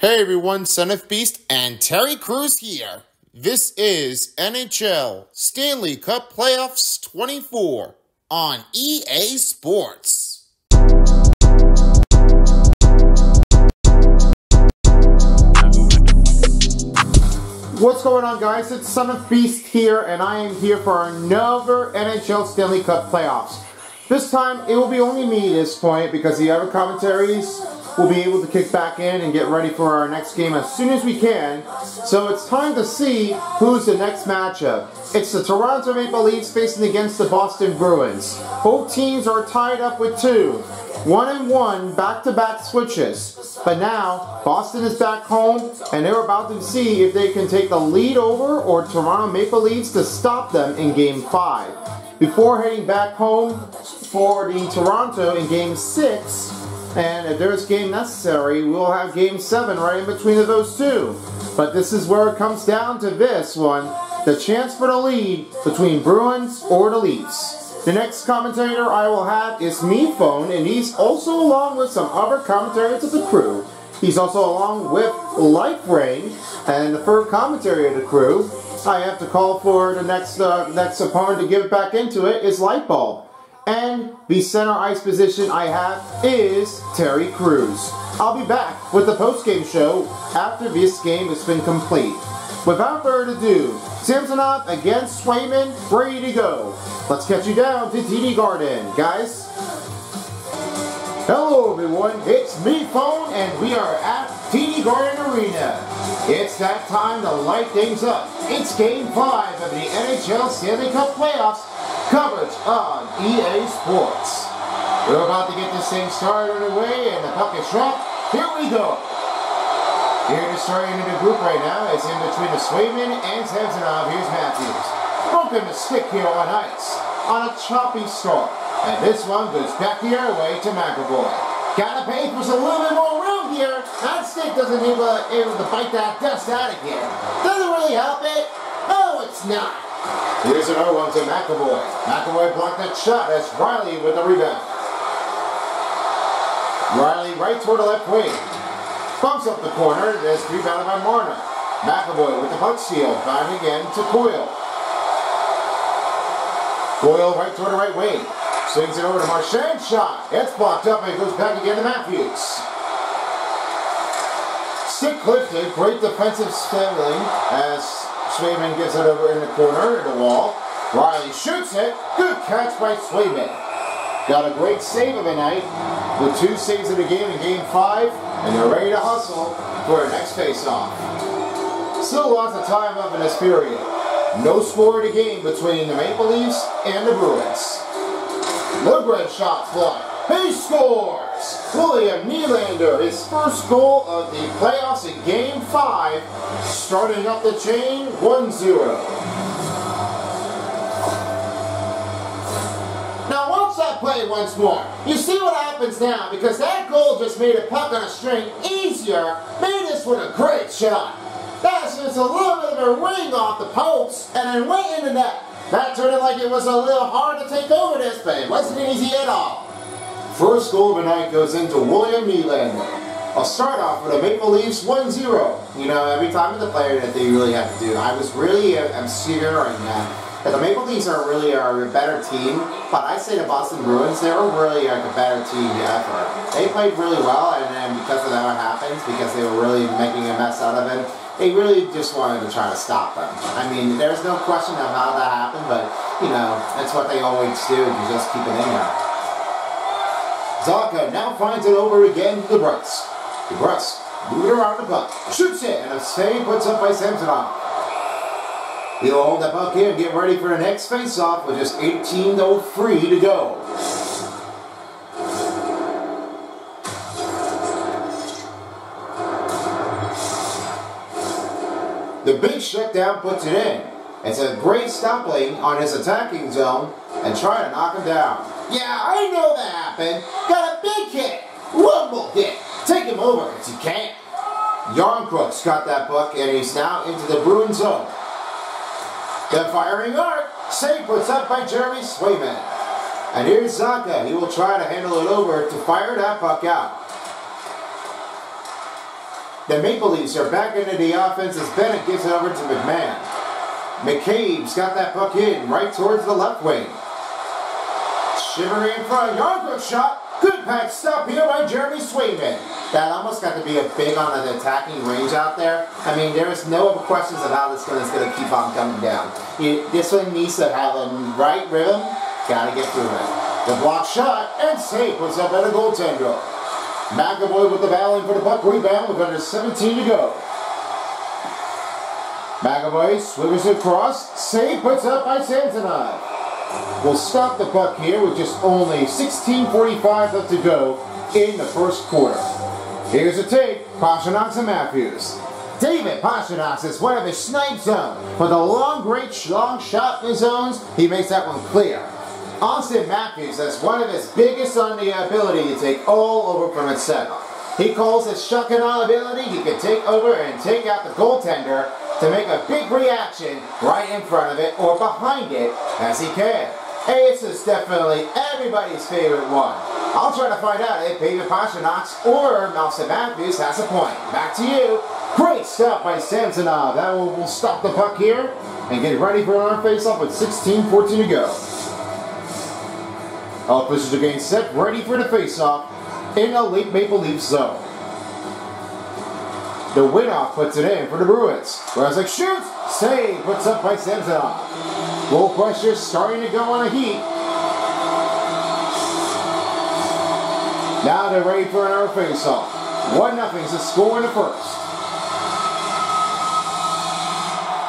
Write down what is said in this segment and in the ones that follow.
Hey everyone, Son of Beast and Terry Crews here. This is NHL Stanley Cup Playoffs 24 on EA Sports. What's going on, guys? It's Son of Beast here, and I am here for another NHL Stanley Cup Playoffs. This time, it will be only me at this point because the other commentaries will be able to kick back in and get ready for our next game as soon as we can. So it's time to see who's the next matchup. It's the Toronto Maple Leafs facing against the Boston Bruins. Both teams are tied up with two. One and one back-to-back switches. But now, Boston is back home, and they're about to see if they can take the lead over or Toronto Maple Leafs to stop them in Game 5. Before heading back home for the Toronto in Game 6, and if there's game necessary, we'll have game seven right in between of those two. But this is where it comes down to this one. The chance for the lead between Bruins or the Leafs. The next commentator I will have is me phone, and he's also along with some other commentators of the crew. He's also along with Life Rain, and the third commentary of the crew. I have to call for the next uh, next opponent to give it back into it is Lightbulb. And the center ice position I have is Terry Crews. I'll be back with the post-game show after this game has been complete. Without further ado, Samsonov against Swayman, ready to go. Let's catch you down to TD Garden, guys. Hello everyone, it's me phone and we are at TD Garden Arena. It's that time to light things up. It's game 5 of the NHL Stanley Cup Playoffs coverage on EA Sports. We're about to get this thing started underway and the puck is dropped. Here we go. Here to start into the group right now is in between the Swayman and Samsonov. Here's Matthews. Broken the stick here on ice on a choppy start. And this one goes back the other way to McAvoy. Gotta pay for some little bit more room here. That stick doesn't even able to bite that dust out again. Doesn't really help it. No, it's not. Here's another one to McAvoy. McAvoy blocked that shot as Rielly with the rebound. Rielly right toward the left wing. Bumps up the corner. It's rebounded by Marner. McAvoy with the puck steal. Back again to Coyle. Coyle right toward the right wing. Swings it over to Marchand. Shot. It's blocked up and it goes back again to Matthews. Stick Clifton. Great defensive stealing as Swayman gets it over in the corner, of the wall. Rielly shoots it. Good catch by Swayman. Got a great save of the night with two saves of the game in game five, and they're ready to hustle for their next face-off. Still lots of time up in this period. No score in the game between the Maple Leafs and the Bruins. Lundgren shot fly. He scores! William Nylander, his first goal of the playoffs in Game 5, starting up the chain 1-0. Now watch that play once more. You see what happens now, because that goal just made a puck on a string easier, made this one a great shot. That's just a little bit of a ring off the post, and then went into net. That turned it like it was a little hard to take over this, but it wasn't easy at all. First goal of the night goes into William Nylander. I'll start off with the Maple Leafs 1-0. You know, every time the player that they really have to do. I was really, uh, I'm securing that. the Maple Leafs are really are a better team, but I say the Boston Bruins, they were really like a better team effort. They played really well, and then because of that what happens, because they were really making a mess out of it, they really just wanted to try to stop them. I mean, there's no question of how that happened, but, you know, that's what they always do, to just keep it in there. Zacha now finds it over again to DeBrusk. DeBrusk moving around the puck, shoots it, and a save puts up by Samsonov. He'll hold the puck in, get ready for the next face-off with just 18 to 3 to go. The big shutdown puts it in. It's a great stop on his attacking zone and try to knock him down. Yeah, I know that happened. Got a big hit. Rumble hit. Take him over if you can. Jarnkrok's got that buck and he's now into the Bruin zone. The firing arc. Save puts up by Jeremy Swayman. And here's Zacha. He will try to handle it over to fire that puck out. The Maple Leafs are back into the offense as Bennett gives it over to McMann. McCabe's got that puck in right towards the left wing. Shivery for a yard shot. Good patch stop here by Jeremy Swayman. That almost got to be a big on an attacking range out there. I mean, there is no questions of how this one is going to keep on coming down. This one needs to have a right rhythm. Got to get through it. The block shot and save puts up at a goaltender. McAvoy with the battling for the puck rebound with under 17 to go. McAvoy it across. Save puts up by Samsonov will stop the puck here with just only 16.45 left to go in the first quarter. Here's a take, Pastrnak and Matthews. David Pastrnak is one of his snipe zone. For the long, great long shot in the zones, he makes that one clear. Auston Matthews has one of his biggest on the ability to take all over from its setup. He calls his shucking-on ability. He can take over and take out the goaltender to make a big reaction right in front of it or behind it as he can. Ace is definitely everybody's favorite one. I'll try to find out if David Pastrnak or Nelson Matthews has a point. Back to you. Great stop by Samsonov. That will, will stop the puck here and get ready for our face-off with 16-14 to go. All officials are getting set, ready for the face-off in the late Maple Leaf zone. The win-off puts it in for the Bruins. like shoots, save, puts up by Samsonov. Goal pressure starting to go on a heat. Now they're ready for another face-off. 1-0 is the score in the first.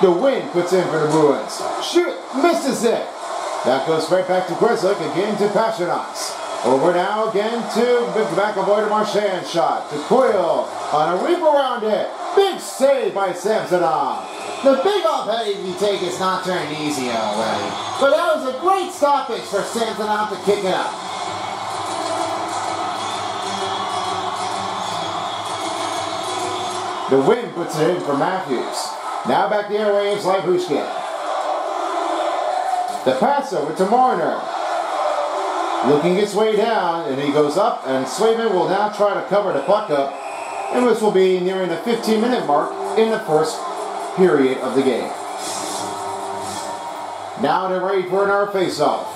The win puts in for the Bruins. Shoot, misses it. That goes right back to Grzelcyk, again to Pastrnak. Over now again to McAvoy to Marchand shot. To Coyle on a reap around it. Big save by Samsonov. The big opportunity take is not turned easy already. But that was a great stoppage for Samsonov to kick it up. The win puts it in for Matthews. Now back the airwaves like Hushkin. The pass over to Marner looking its way down, and he goes up, and Swayman will now try to cover the puck up, and this will be nearing the 15-minute mark in the first period of the game. Now they're ready for another face-off.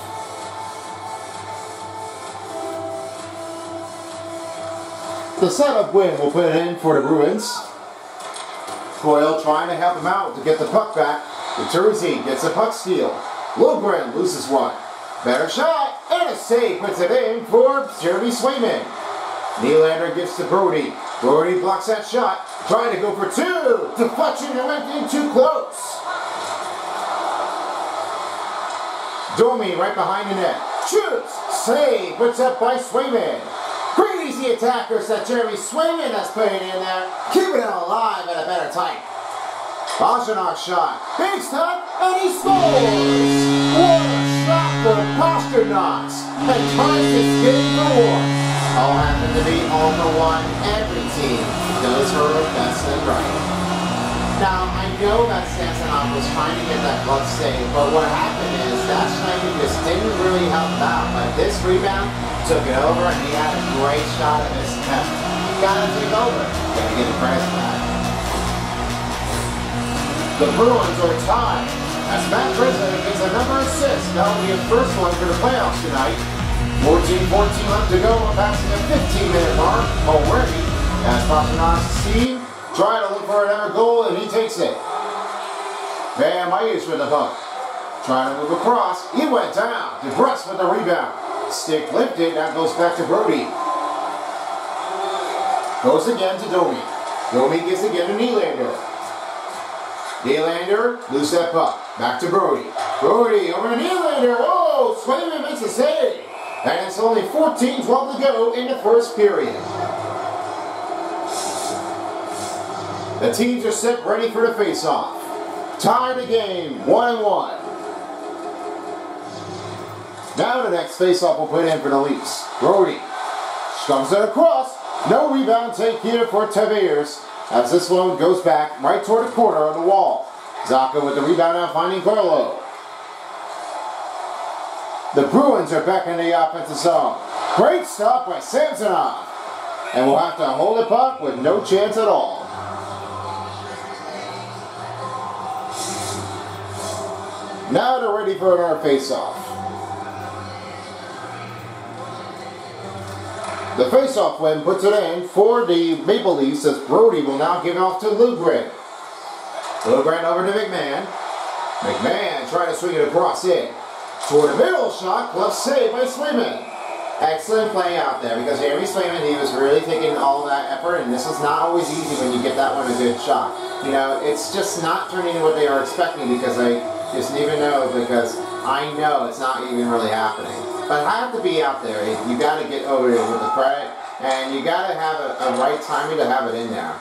The setup win will put it in for the Bruins. Coyle trying to help him out to get the puck back. The Terzi gets a puck steal. Logren loses one. Better shot, and a save puts it in for Jeremy Swayman. Nylander gives to Brodie. Brodie blocks that shot, trying to go for two. Deflection and went in too close. Domi right behind the net. Shoots, save, puts up by Swayman. Crazy attackers that Jeremy Swayman has put it in there, keeping it alive at a better time. Pastrnak shot, big stop, and he scores! What for Pastrnak and tries to spin the war. All happen to be all for one. Every team does her best and right. Now, I know that Samsonov was trying to get that glove save, but what happened is that Schneider just didn't really help out. But this rebound took it over, and he had a great shot at his attempt. Gotta take over. Gotta get the credit back. The Bruins are tied as Matt Grzelcyk gets another assist. That'll be his first one for the playoffs tonight. 14-14 left to go. Passing the 15-minute mark already. As team trying to look for another goal, and he takes it. Van Myers with the puck. Trying to move across. He went down. DeBrusk with the rebound. Stick lifted. That goes back to Brodie. Goes again to Domi. Domi gets again to Nylander. Nylander, lose that puck. Back to Brodie. Brodie over to Nylander. Whoa! Swayman makes a save. And it's only 14-12 to go in the first period. The teams are set ready for the face-off. Tie the game, 1-1. Now the next face-off will put in for the Leafs. Brodie comes it across. No rebound take here for Tavares as this one goes back right toward the corner of the wall. Zacha with the rebound now finding Carlo. The Bruins are back in the offensive zone. Great stop by Samsonov. And will have to hold it puck with no chance at all. Now they're ready for another face-off. The face-off win puts it in for the Maple Leafs as Brodie will now give it off to Lugren. Liljegren over to McMann. McMann trying to swing it across in. Toward the middle shot, glove save by Swayman. Excellent play out there because Jeremy Swayman, he was really taking all that effort and this is not always easy when you get that one a good shot. You know, it's just not turning what they are expecting because I just even know because I know it's not even really happening. But I have to be out there. You got to get over it with the credit, and you got to have a, a right timing to have it in there.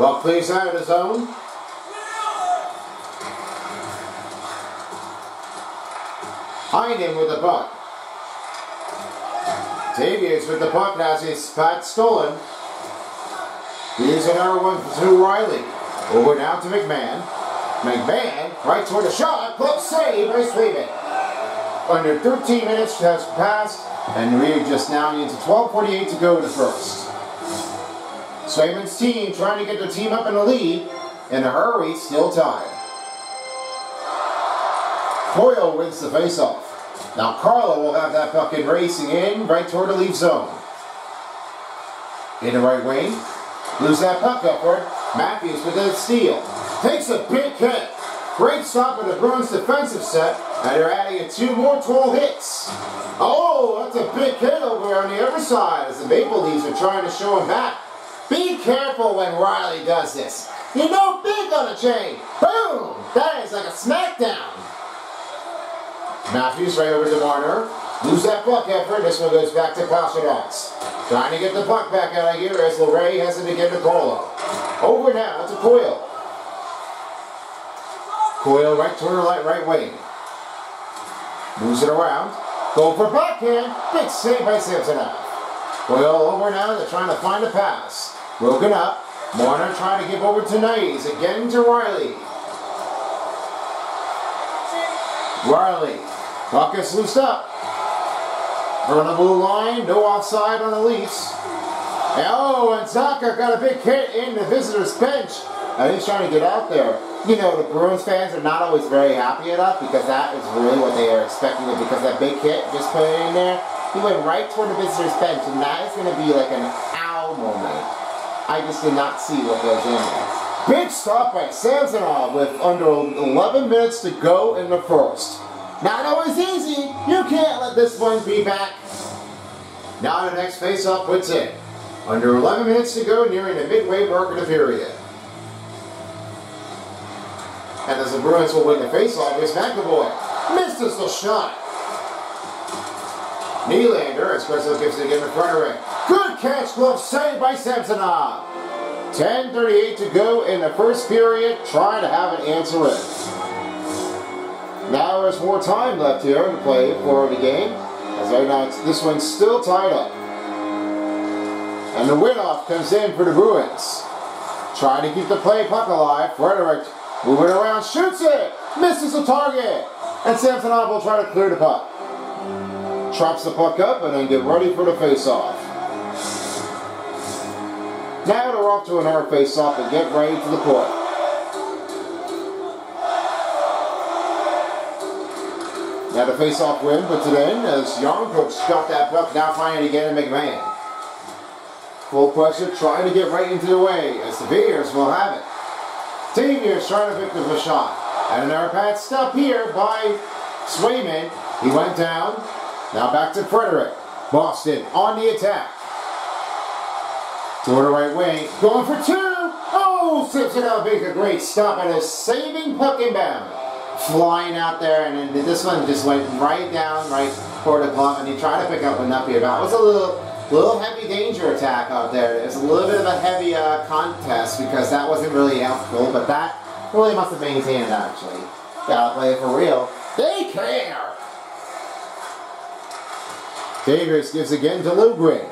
Well, please out of zone. Heinen with the puck. Davies with the puck now his spot stolen. Here's another one to Rielly. Over now to McMann. McMann, right toward the shot, close save by Swayman. Under 13 minutes has passed, and we just now need to 12.48 to go to first. Swayman's team trying to get the team up in the lead. In a hurry, still tied. Coyle wins the faceoff. Now Carlo will have that puck in racing in right toward the lead zone. In the right wing, lose that puck upward. Matthews with a steal. Takes a big hit. Great stop with the Bruins defensive set. And they're adding two more 12 hits. Oh, that's a big hit over on the other side as the Maple Leafs are trying to show him back. Be careful when Rielly does this. You know big on the chain. Boom! That is like a smackdown. Matthews right over to Marner. Lose that puck effort. This one goes back to Pastrnak. Trying to get the puck back out of here as Lohrei has it again to Carlo. Over now to Coyle. Coyle right toward the right, right wing. Moves it around. Go for backhand. Big save by Samsonov. Coyle over now. They're trying to find a pass. Broken up. Marner trying to give over to Nice. Again to Rielly. Rielly. Puck is loosed up. From the blue line. No offside on Leafs. Oh, and Zacha got a big hit in the visitor's bench. And he's trying to get out there. You know, the Bruins fans are not always very happy enough because that is really what they are expecting because that big hit just put it in there. He went right toward the visitor's bench and that is going to be like an ow moment. I just did not see what goes in there. Big stop by Samsonov with under 11 minutes to go in the first. Not always easy. You can't let this one be back. Now the next face-off puts in. Under 11 minutes to go, nearing the midway mark of the period. And as the Bruins will win the faceoff, here's McAvoy. Misses the shot. Nylander, Espresso gives it again to Frederic. Good catch, glove saved by Samsonov. 10.38 to go in the first period. Trying to have an answer in. Now there's more time left here to play for the game. As right now, this one's still tied up. And the win-off comes in for the Bruins. Trying to keep the play puck alive. Frederic moving around, shoots it, misses the target. And Samsonov will try to clear the puck. Traps the puck up and then get ready for the face-off. Now they're off to another face-off and get ready for the court. Now the face-off win puts it in as Jarnkrok got that puck, now finding again in McMann. Full pressure, trying to get right into the way as the Bears will have it. Davies trying to pick a shot. And another pad stop here by Swayman. He went down. Now back to Frederic. Boston on the attack. The right wing. Going for two. Oh, Simpson out make a great stop and a saving puck inbound. Flying out there and then this one just went right down, right toward the glove and he tried to pick up a nuppy about. It was a little little heavy danger attack out there. It's a little bit of a heavy uh, contest because that wasn't really helpful, but that really must have maintained actually. Gotta play it for real. They care! Davis gives again to Liljegren.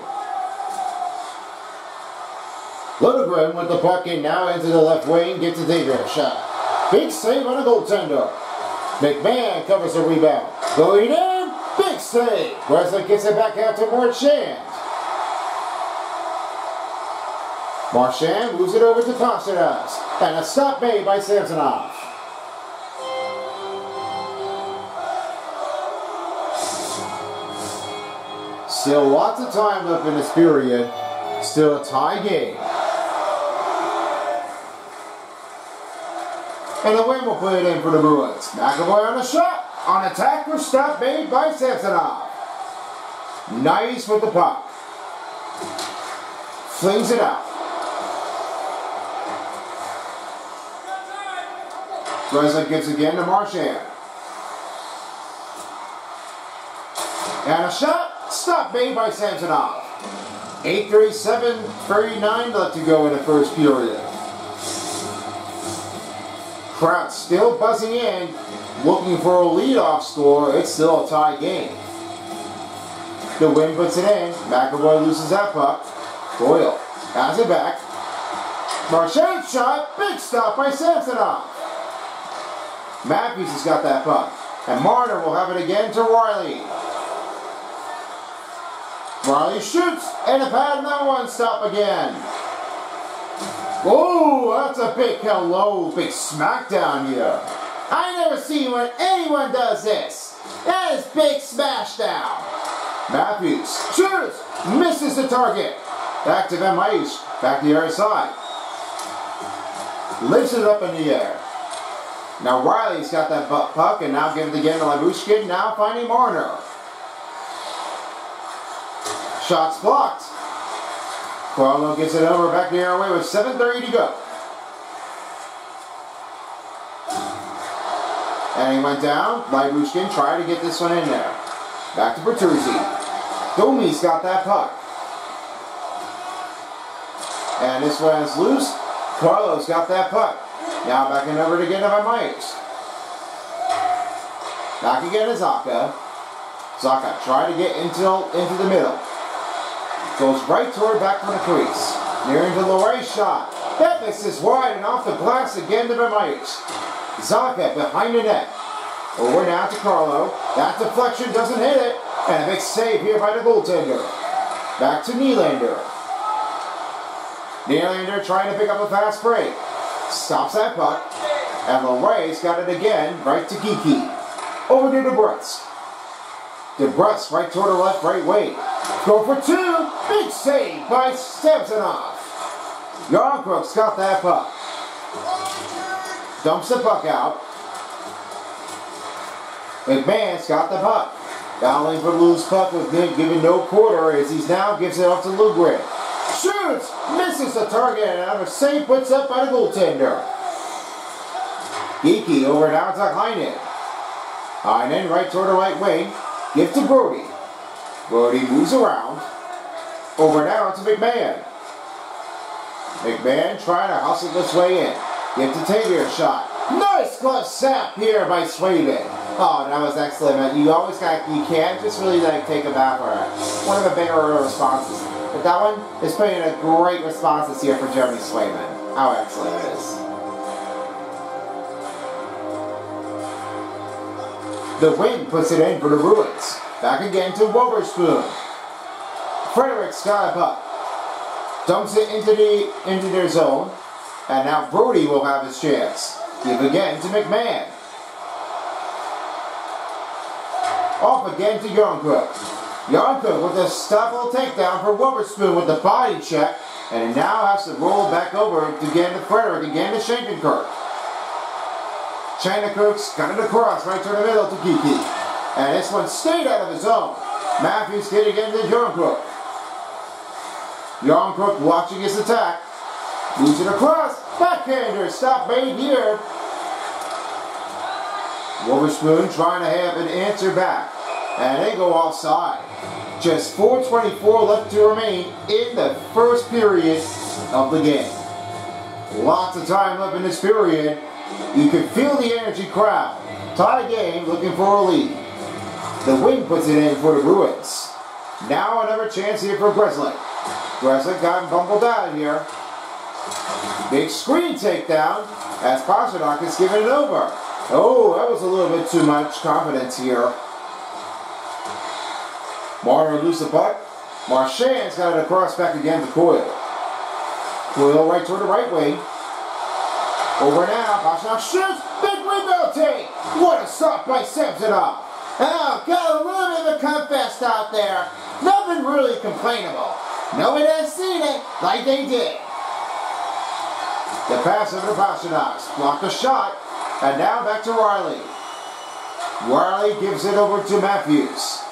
Liljegren with the puck in now into the left wing, gets a Davis shot. Big save on a goaltender. McMann covers the rebound. Going in, big save. Wesley gets it back out to Marchand. Marchand moves it over to Pastrnak. And a stop made by Samsonov. Still lots of time left in this period. Still a tie game. And the Wind will put it in for the Bruins. McAvoy on a shot. On attack for stop made by Samsonov. Nice with the puck. Flings it out. Grzelcyk gives again to Marchand. And a shot. Stop made by Samsonov. 8.37, 39 left to go in the first period. Crowd still buzzing in, looking for a leadoff score. It's still a tie game. The Wind puts it in. McAvoy loses that puck. Boyle has it back. Marchand shot. Big stop by Samsonov. Matthews has got that puck. And Marner will have it again to Rielly. Rielly shoots. And a pad no one stop again. Oh, that's a big hello, big smackdown here. I never seen when anyone does this. That is big smashdown. Matthews shoots, misses the target. Back to Van Meis, back to the other side. Lifts it up in the air. Now Rielly's got that puck and now give it again to Lyubushkin. Now finding Marner. Shots blocked. Carlo gets it over back the airway with 7.30 to go. And he went down. Lyubushkin tried to get this one in there. Back to Bertuzzi. Domi's got that puck. And this one is loose. Carlos got that puck. Now back in over to get by Myers. Back again to Zacha. Zacha trying to get into, into the middle. Goes right toward back from the crease. Nearing to Lohrei's shot. That misses wide and off the glass again to Myers. Zacha behind the net. Over now to Carlo. That deflection doesn't hit it. And a big save here by the goaltender. Back to Nylander. Nylander trying to pick up a fast break. Stops that puck. And Lohrei's got it again, right to Geekie. Over to DeBrusk. DeBrusk right toward the left, right wing. Go for two. Big save by Samsonov. Jarnkrok's got that puck. Dumps the puck out. McMann's got the puck. Battling for loose puck with giving no quarter as he's now gives it off to Lugren. Shoots! Misses the target and a save puts up by the goaltender. Geekie over now to Heinen. Heinen right toward the right wing. Give to Brodie. Brodie moves around. Over now to McMann. McMann trying to hustle this way in. Give to Tavares shot. Nice glove sap here by Swayman. Oh, that was excellent, man. You always got, you can't just really like take a back it. One of the bigger responses. But that one is putting in a great response this year for Jeremy Swayman. How excellent it is. The Wind puts it in for the Bruins. Back again to Wotherspoon. Frederic Skypuck dumps it into the into their zone, and now Brodie will have his chance. Give again to McMann. Off again to Jarnkrok. Jarnkrok with a stifle takedown for Wotherspoon with the body check, and now has to roll back over to again to Frederic, again to Shattenkirk. Shattenkirk's got it across right to the middle to Kiki. And this one stayed out of his zone. Matthews getting again to Jarnkrok. Jarnkrok watching his attack. Moves it across. Backhander. Stop made here. Wotherspoon trying to have an answer back. And they go offside. Just 4.24 left to remain in the first period of the game. Lots of time left in this period. You can feel the energy crowd. Tie game looking for a lead. The Wind puts it in for the Bruins. Now another chance here for Grzelcyk. Grzelcyk got bumbled out here. Big screen takedown as Pastrnak is giving it over. Oh, that was a little bit too much confidence here. Marner loose the puck. Marchand's got it across back again to Coyle. Will right toward the right wing. Over now, Pastrnak shoots, big rebound take. What a stop by Samsonov. Oh, got a little bit of a confessed out there. Nothing really complainable. No one has seen it like they did. The pass over to Pastrnak. Blocked the shot. And now back to Rielly. Rielly gives it over to Matthews.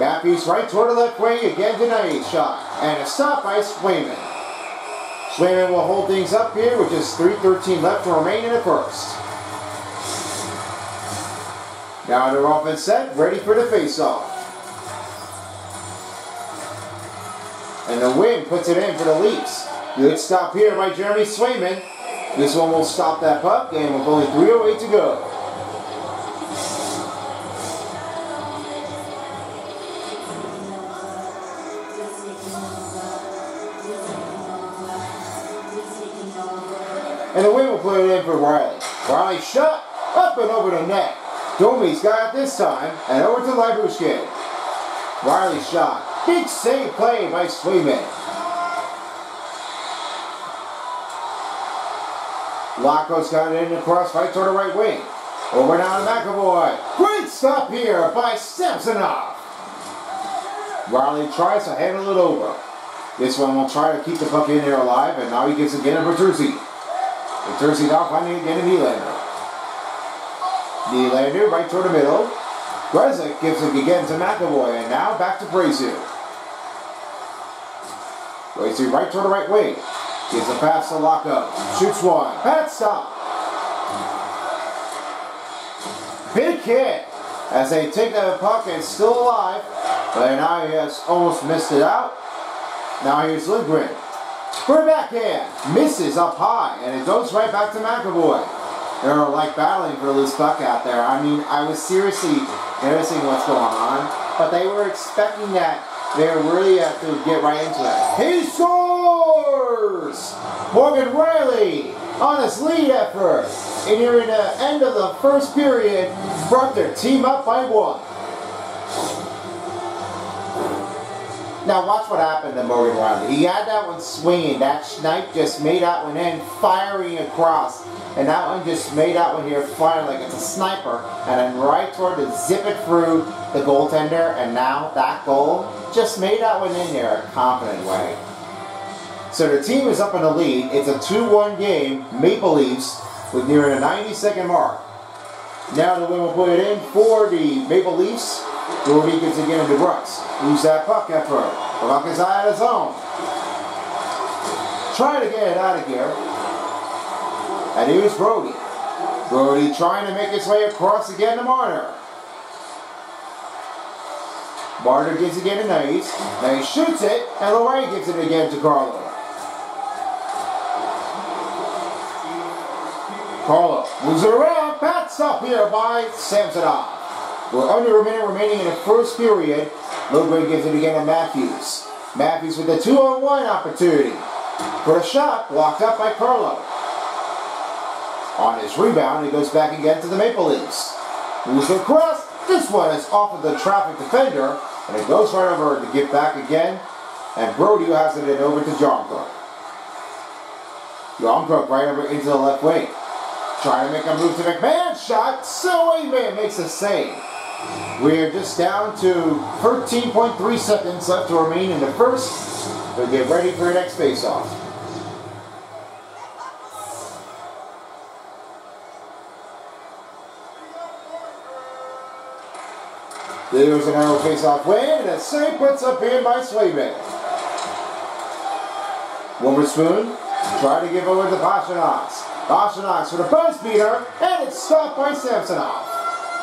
Matthews right toward the left wing. Again denied shot. And a stop by Swayman. Swayman will hold things up here with just 3.13 left to remain in the first. Now they're off and set, ready for the face-off. And the wind puts it in for the Leafs. Good stop here by Jeremy Swayman. This one will stop that puck, and with only 3.08 to go. And the wind will put it in for Rielly. Rielly shot, up and over the net. Domi's got it this time, and over to Lyubushkin. Rielly shot. Big save play by Swayman. Lacos got it in across right toward the right wing. Over now to McAvoy. Great stop here by Samsonov. Rielly tries to handle it over. This one will try to keep the puck in there alive, and now he gives again to Bertuzzi. Bertuzzi now finding again to Nylander. Nylander right toward the middle. Grzelcyk gives it again to McAvoy, and now back to Brazeau. Brazeau right toward the right wing. Gives a pass to Lauko. Shoots one. Pat stop. Big hit as they take that puck and still alive. But now he has almost missed it out. Now here's Lindgren. For a backhand. Misses up high and it goes right back to McAvoy. They're like battling for a loose puck out there. I mean, I was seriously noticing what's going on, but they were expecting that they really have to get right into it. He scores! Morgan Rielly on his lead effort. And nearing the end of the first period, brought their team up by one. Now watch what happened to Morgan Rielly. He had that one swinging. That snipe just made that one in, firing across. And that one just made that one here fire like it's a sniper. And then right toward to zip it through the goaltender. And now that goal just made that one in there a confident way. So the team is up in the lead. It's a 2-1 game. Maple Leafs with near a 90-second mark. Now the win will put it in for the Maple Leafs. Brodie gets again into Brooks. Lose that puck effort. Puck is out of own. Trying to get it out of here. And here's Brodie. Brodie trying to make his way across again to Marner. Marner gets again to. Now he shoots it, and Lorraine gets it again to Carlo. Carlo moves it around. Pats up here by Samsonov. We're under a minute remaining in the first period. Logren gives it again to Matthews. Matthews with the two-on-one opportunity. For a shot, blocked up by Carlo. On his rebound, he goes back again to the Maple Leafs. Moves across. This one is off of the traffic defender, and it goes right over to get back again. And Brodie has it in over to John Cook. John Cook right over into the left wing. Trying to make a move to McMann. Shot. Swayman makes a save. We're just down to 13.3 seconds left to remain in the first. We'll get ready for the next face-off. There's an arrow face-off win, and a save puts up in by Swayman. Wotherspoon try to give over to Pastrnak. Pastrnak for the buzz beater, and it's stopped by Samsonov.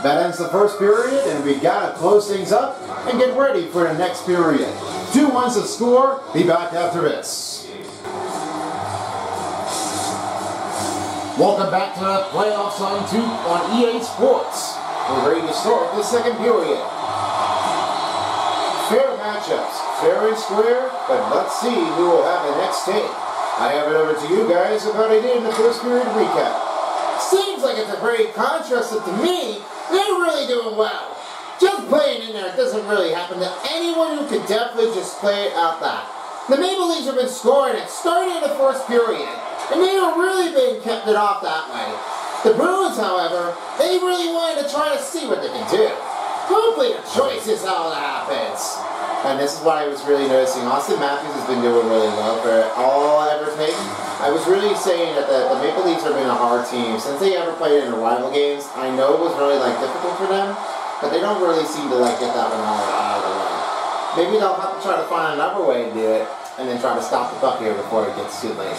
That ends the first period, and we gotta close things up and get ready for the next period. Two ones to score. Be back after this. Welcome back to the playoffs on two on EA Sports. We're ready to start the second period. Fair matchups, fair and square, but let's see who will have the next take. I have it over to you guys about I did in the first period recap. Seems like it's a great contrast to me. They're really doing well. Just playing in there it doesn't really happen to anyone who could definitely just play it out that. The Maple Leafs have been scoring it, starting in the first period, and they have really been kept it off that way. The Bruins, however, they really wanted to try to see what they can do. Hopefully a choice is how that happens. And this is what I was really noticing. Auston Matthews has been doing really well for all ever taken. I was really saying that the, the Maple Leafs have been a hard team. Since they ever played in the rival games, I know it was really like difficult for them, but they don't really seem to like get that one out, out of the way. Maybe they'll have to try to find another way to do it, and then try to stop the puck here before it gets too late.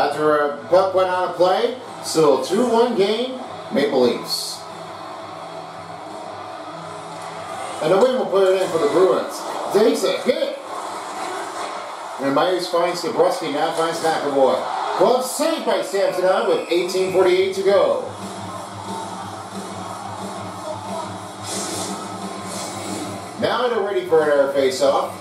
After a puck went out of play, still 2-1 game, Maple Leafs. And the win will put it in for the Bruins. Takes a hit. And Myers finds Zabruski, now finds McAvoy. Glove saved by Samsonov with 18.48 to go. Now they're ready for an air face-off.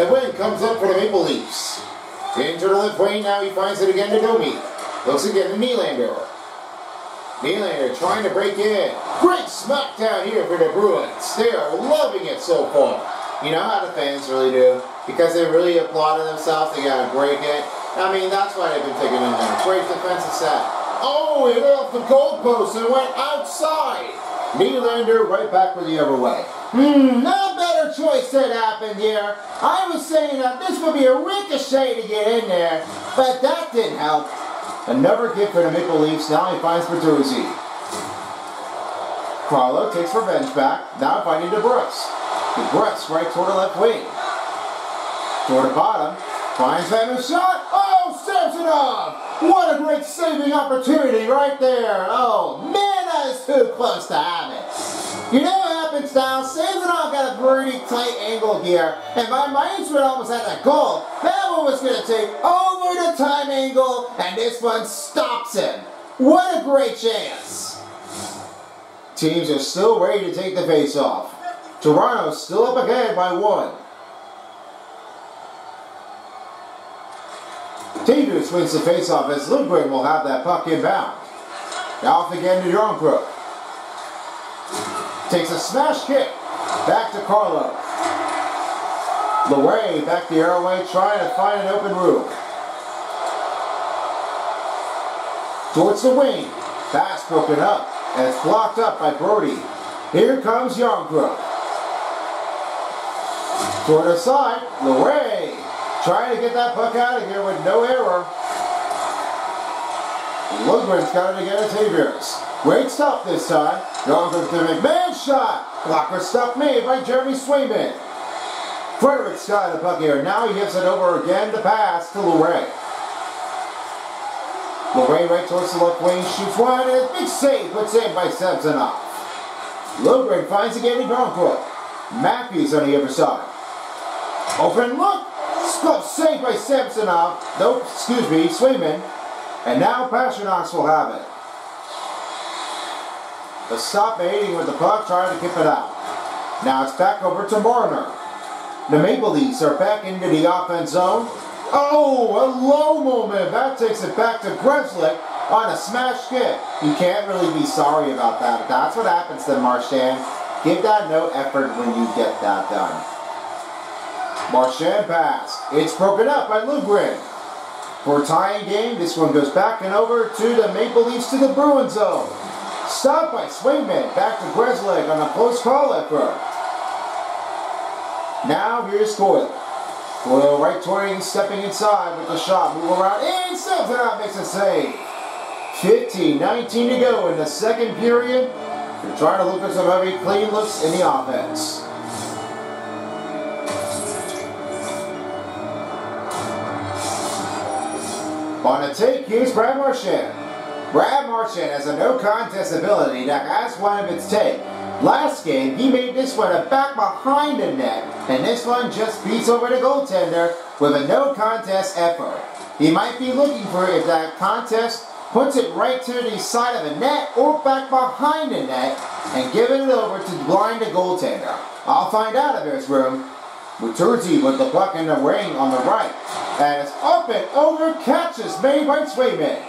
And a win comes up for the Maple Leafs. Into the left wing, now he finds it again to Domi. Looks again to Nylander. Nylander trying to break in. Great smackdown here for the Bruins. They are loving it so far. You know how the fans really do. Because they really applauded themselves, they gotta break it. I mean, that's why they've been taking in there. Great defensive set. Oh, it went off the goalpost and went outside. Nylander right back with the other way. Hmm, no better choice that happened here. I was saying that this would be a ricochet to get in there, but that didn't help. Another kick for the Maple Leafs. Now he finds Bertuzzi. Carlo takes revenge back. Now finding DeBrusk. DeBrusk right toward the left wing. Toward the bottom. Finds that shot. Oh, Samsonov! What a great saving opportunity right there. Oh, man, that is too close to have it. You know happens now? Samsonov got a pretty tight angle here. And my Mainsman almost had that goal. That one was going to take over the time angle, and this one stops him. What a great chance. Teams are still ready to take the face-off. Toronto's still up ahead by one. Teeter swings the face-off as Lundgren will have that puck inbound. Now off again to Jarnkrok. Takes a smash kick. Back to Carlo. Lohrei back the airway trying to find an open room. Towards the wing. Pass broken up. And it's blocked up by Brodie. Here comes Jarnkrok. Toward the side. Lohrei Trying to get that puck out of here with no error. Lundgren's got it again at Taviers. Great stop this time. Going for the McMann shot. Blocker stop made by Jeremy Swayman. Frederic's got the puck here. Now he gives it over again to pass to Lohrei. Lohrei right towards the left wing. Shoots one. And a big save. But saved by Samsonov. Lundgren finds again in Jarnkrok. Matthews on the other side. Open look. Glove saved by Samsonov. Nope, excuse me, Swayman. And now Pastrnak will have it. The stop baiting with the puck, trying to keep it out. Now it's back over to Marner. The Maple Leafs are back into the offense zone. Oh, a low moment. That takes it back to Grzelcyk on a smash hit. You can't really be sorry about that. That's what happens to Marchand. Give that no effort when you get that done. Marchand pass. It's broken up by Lundgren. For a tying game, this one goes back and over to the Maple Leafs to the Bruin zone. Stopped by Swayman. Back to Grzelcyk on a close call effort. Now here's Coyle. Coyle right toward stepping inside with the shot. Move around and Samsonov makes a save. 15-19 to go in the second period. They're trying to look at some heavy clean looks in the offense. On a take, here's Brad Marchand. Brad Marchand has a no contest ability that has one of its take. Last game, he made this one a back behind the net, and this one just beats over the goaltender with a no contest effort. He might be looking for if that contest puts it right to the side of the net or back behind the net and giving it over to blind the goaltender. I'll find out if there's room. Bertuzzi with the puck in the wing on the right. And it's up and over catches made by Swayman.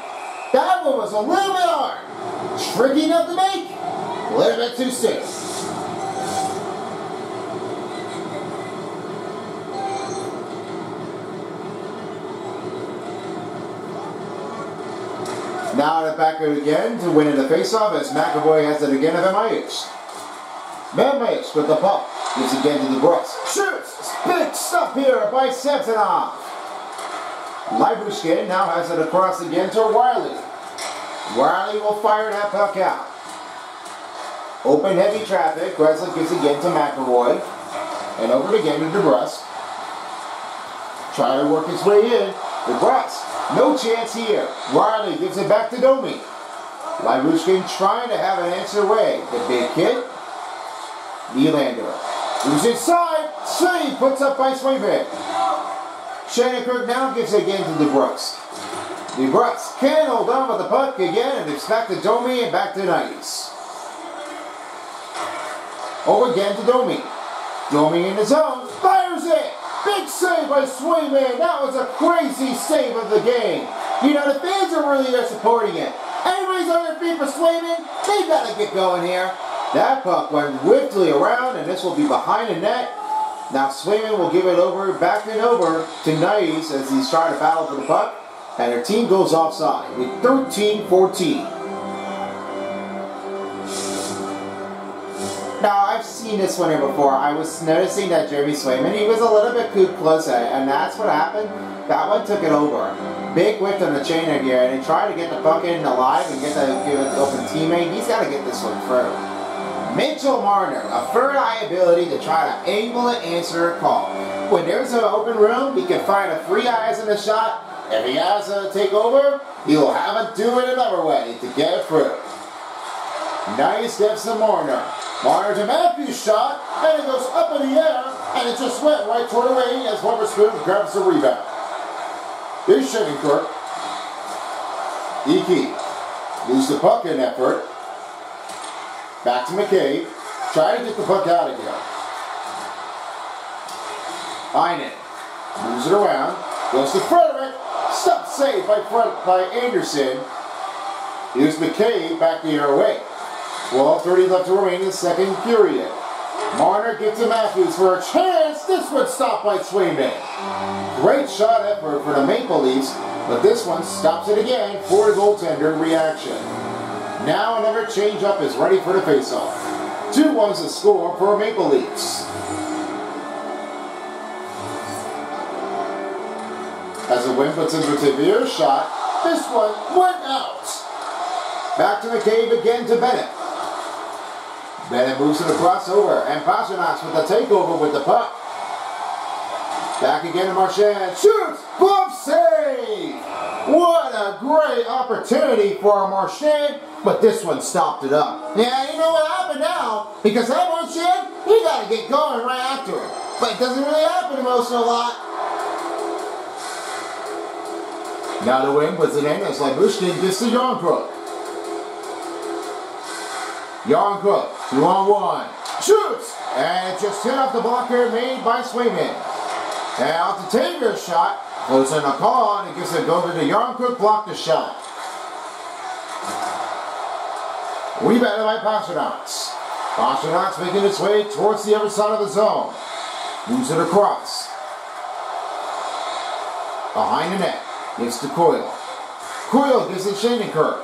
That one was a little bit hard. Tricky enough to make, a little bit too soon. Now the back again to win in the faceoff as McAvoy has it again of Myers. Myers with the puck. Gives again to the Brooks. Shoots! Big stuff here by Samsonov. Lyubushkin now has it across again to Wiley. Wiley will fire that puck out. Open heavy traffic. Gresley gives again to McAvoy. And over again to DeBrusk. Trying to work his way in. DeBrusk, no chance here. Wiley gives it back to Domi. Lyubushkin trying to have an answer way. The big kid. Nylander. Moves inside. Save. Puts up by Swayman. Shattenkirk now gives it again to DeBrusk. DeBrusk can hold on with the puck again, and it's back to Domi and back to Knies. Over again to Domi. Domi in the zone. Fires it. Big save by Swayman. That was a crazy save of the game. You know, the fans are really there supporting it. Everybody's on their feet for Swayman. They got to get going here. That puck went swiftly around, and this will be behind the net. Now Swayman will give it over, back and over to Knies as he's trying to battle for the puck. And their team goes offside with 13-14. Now, I've seen this one here before. I was noticing that Jeremy Swayman, he was a little bit too close eh, and that's what happened. That one took it over. Big whiff on the chain here, and he tried to get the puck in alive and get the open teammate. He's got to get this one through. Mitchell Marner, a third eye ability to try to angle and answer a call. When there's an open room, he can find a free eyes in the shot. If he has a takeover, he will have it do it another way to get it through. Knies steps to Marner. Marner to Matthews shot, and it goes up in the air, and it just went right toward the lane as Wotherspoon grabs the rebound. Here's Shattenkirk. E-Key. Lose the puck in effort. Back to McCabe. Try to get the puck out of here. Heinen. Moves it around. Goes to Frederic. Stop save by, Fred, by Anderson. Here's McCabe back the other way. 12.30 left to remain in the second period. Marner gets to Matthews for a chance. This one stopped by Swayman. Great shot effort for the Maple Leafs, but this one stops it again for the goaltender reaction. Now another change-up is ready for the faceoff. 2 one's the score for Maple Leafs. As the wind puts into Tavares shot, this one went out. Back to McCabe again to Bennett. Bennett moves to the crossover, and Pastrnak with the takeover with the puck. Back again to Marchand. Shoots! Glove save! What a great opportunity for Marchand, but this one stopped it up. Yeah, you know what happened now? Because that one Marchand, he got to get going right after it. But it doesn't really happen most of a lot. Now the wing puts it in as Lyubushkin gets to Jarnkrok. Jarnkrok, two on one. Shoots! And just hit off the blocker made by Swayman. Now to Tavares shot. Goes in a call and it gives it over to Jarnkrok, blocked the shot. Rebounded by Pastrnak. Pastrnak making its way towards the other side of the zone. Moves it across. Behind the net. Gives to Coyle. Coyle gives it Shattenkirk.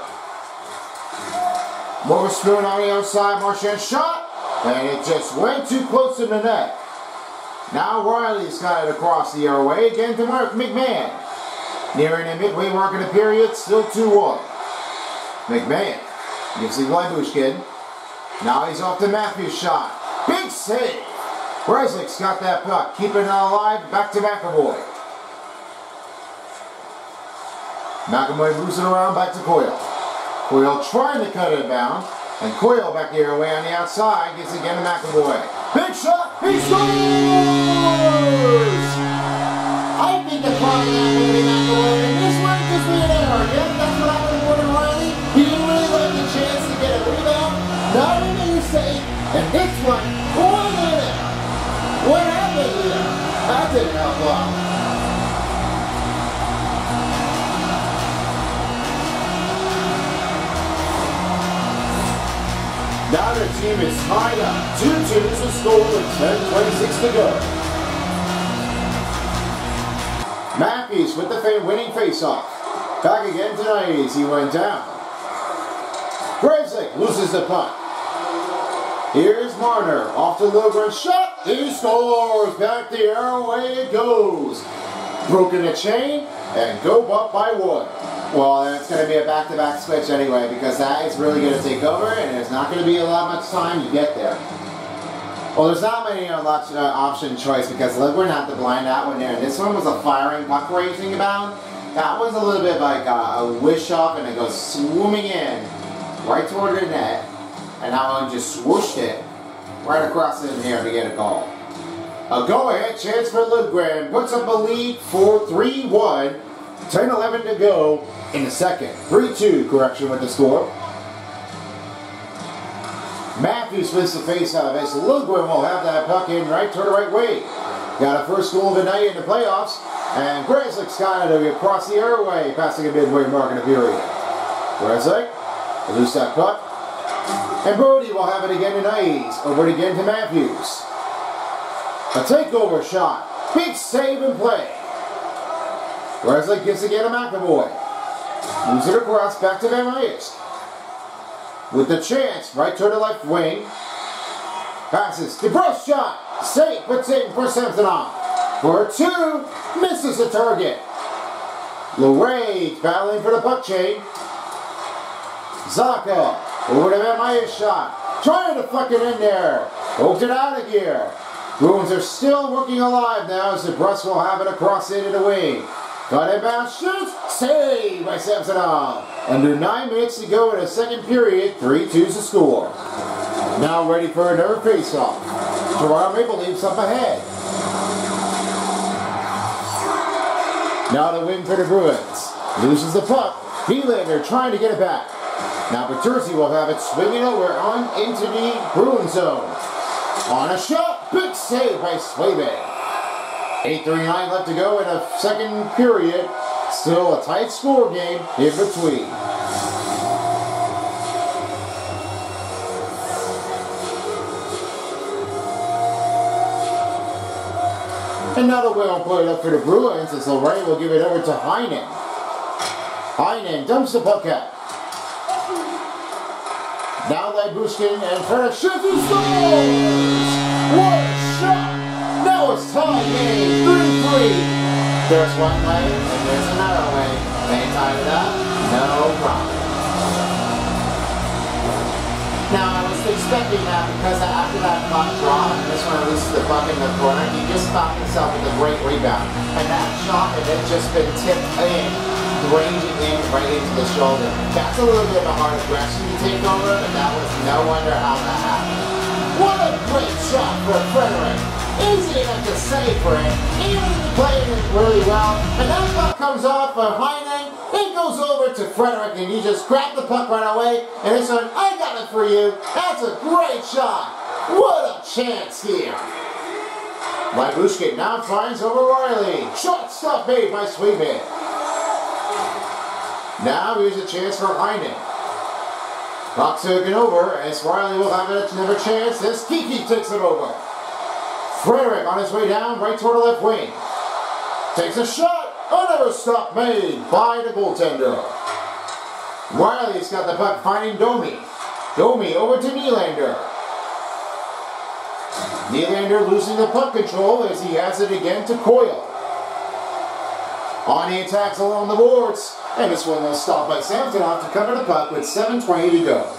Wotherspoon on the outside. Marchand shot. And it just went too close to the net. Now Rielly's got it across the airway. Again to Mark McMahon. Nearing the midway mark of the period. Still 2-1. McMahon gives it Lyubushkin. Now he's off to Matthews' shot. Big save. Breslik's got that puck. Keeping it alive. Back to McAvoy. McAvoy moves it around back to Coyle. Coyle trying to cut it down. And Coyle back here away on the outside gets it again to McAvoy. Big shot! He scores! I think the that movie McAvoy, like, wait a minute! What happened here? That didn't help out. Now the team is tied up. Two teams to score with 10.26 to go. Matthews with the winning faceoff. Back again tonight as He went down. Gravesig loses the puck. Here's Marner off to the Lilburn shot. He scores. Back the arrow away it goes. Broken the chain and go up by one. Well, it's going to be a back-to-back -back switch anyway because that is really going to take over and there's not going to be a lot much time to get there. Well, there's not many uh, uh, option choice because Lilburn had to blind that one there. This one was a firing puck racing about. That was a little bit like a, a wish up and it goes swooming in right toward the net. And that one just swooshed it right across in here to get a goal. A uh, go-ahead chance for Liljegren puts up a lead for 3-1. 10-11 to go in the second. 3-2 correction with the score. Matthews wins the face out of this. Liljegren will have that puck in right toward the right way. Got a first goal of the night in the playoffs. And Grzelcyk's got it across the airway, passing a midway mark in the period. Grzelcyk, loose that puck. And Brodie will have it again tonight. Over it again to Matthews. A takeover shot. Big save and play. Grzelcyk gives again to McAvoy. Moves it across back to Van Myers. With the chance, right to the left wing. Passes. DeBrusk shot. Save, but in for Samsonov. For two, misses the target. Lohrei battling for the puck chain. Zacha over to Myers shot. Trying to fuck it in there. Poked it out of gear. Bruins are still working alive now as the DeBrusk will have it across into the wing. Got inbound shoots. Save by Samsonov. Under nine minutes to go in the second period. 3-2 to score. Now ready for another faceoff. Toronto Maple Leafs up ahead. Now the win for the Bruins. Loses the puck. Helander trying to get it back. Now Bertuzzi will have it swinging over on into the Bruin zone. On a shot. Big save by Swayman. 8.39 left to go in a second period. Still a tight score game in between. Another will put it up for the Bruins as Lohrei will give it over to Heinen. Heinen dumps the puck out. Now Lyubushkin and shoots and scores! What a shot! Now it's tie game, 3-3. There's one way and there's another way. They tied it up, no problem. Now I was expecting that because after that puck drop, and this one loses the puck in the corner, he just stopped himself with a great rebound. And that shot had just been tipped in, ranging in right into the shoulder. That's a little bit of a hard aggression to take over, but that was no wonder how that happened. What a great shot for Frederic! easy enough to save for him. Even playing it really well. And that puck comes off of Heinen. It goes over to Frederic and he just grabbed the puck right away. And this one, I got it for you. That's a great shot. What a chance here. Lyubushkin now finds over Rielly. Short stuff made by Swayman. Now here's a chance for Heinen. Puck taken over as Rielly will have another chance as Geekie takes it over. Frederic on his way down, right toward the left wing. Takes a shot. Another stop made by the goaltender. Rielly's got the puck finding Domi. Domi over to Nylander. Nylander losing the puck control as he has it again to Coyle. On the attacks along the boards. And this one was stopped by Samsonov to cover the puck with 7.20 to go.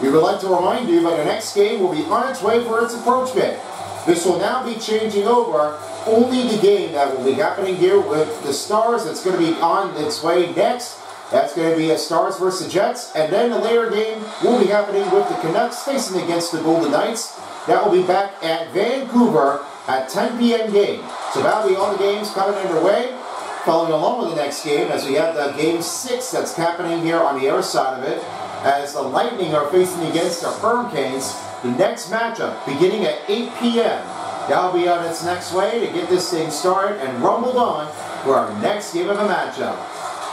We would like to remind you that the next game will be on its way for its approachment. This will now be changing over only the game that will be happening here with the Stars. That's going to be on its way next. That's going to be a Stars versus Jets. And then the later game will be happening with the Canucks facing against the Golden Knights. That will be back at Vancouver at 10 p.m. game. So that'll be all the games coming underway. Following along with the next game as we have the game six that's happening here on the other side of it as the Lightning are facing against the Hurricanes. The next matchup beginning at 8 p.m. That'll be on its next way to get this thing started and rumbled on for our next game of a matchup.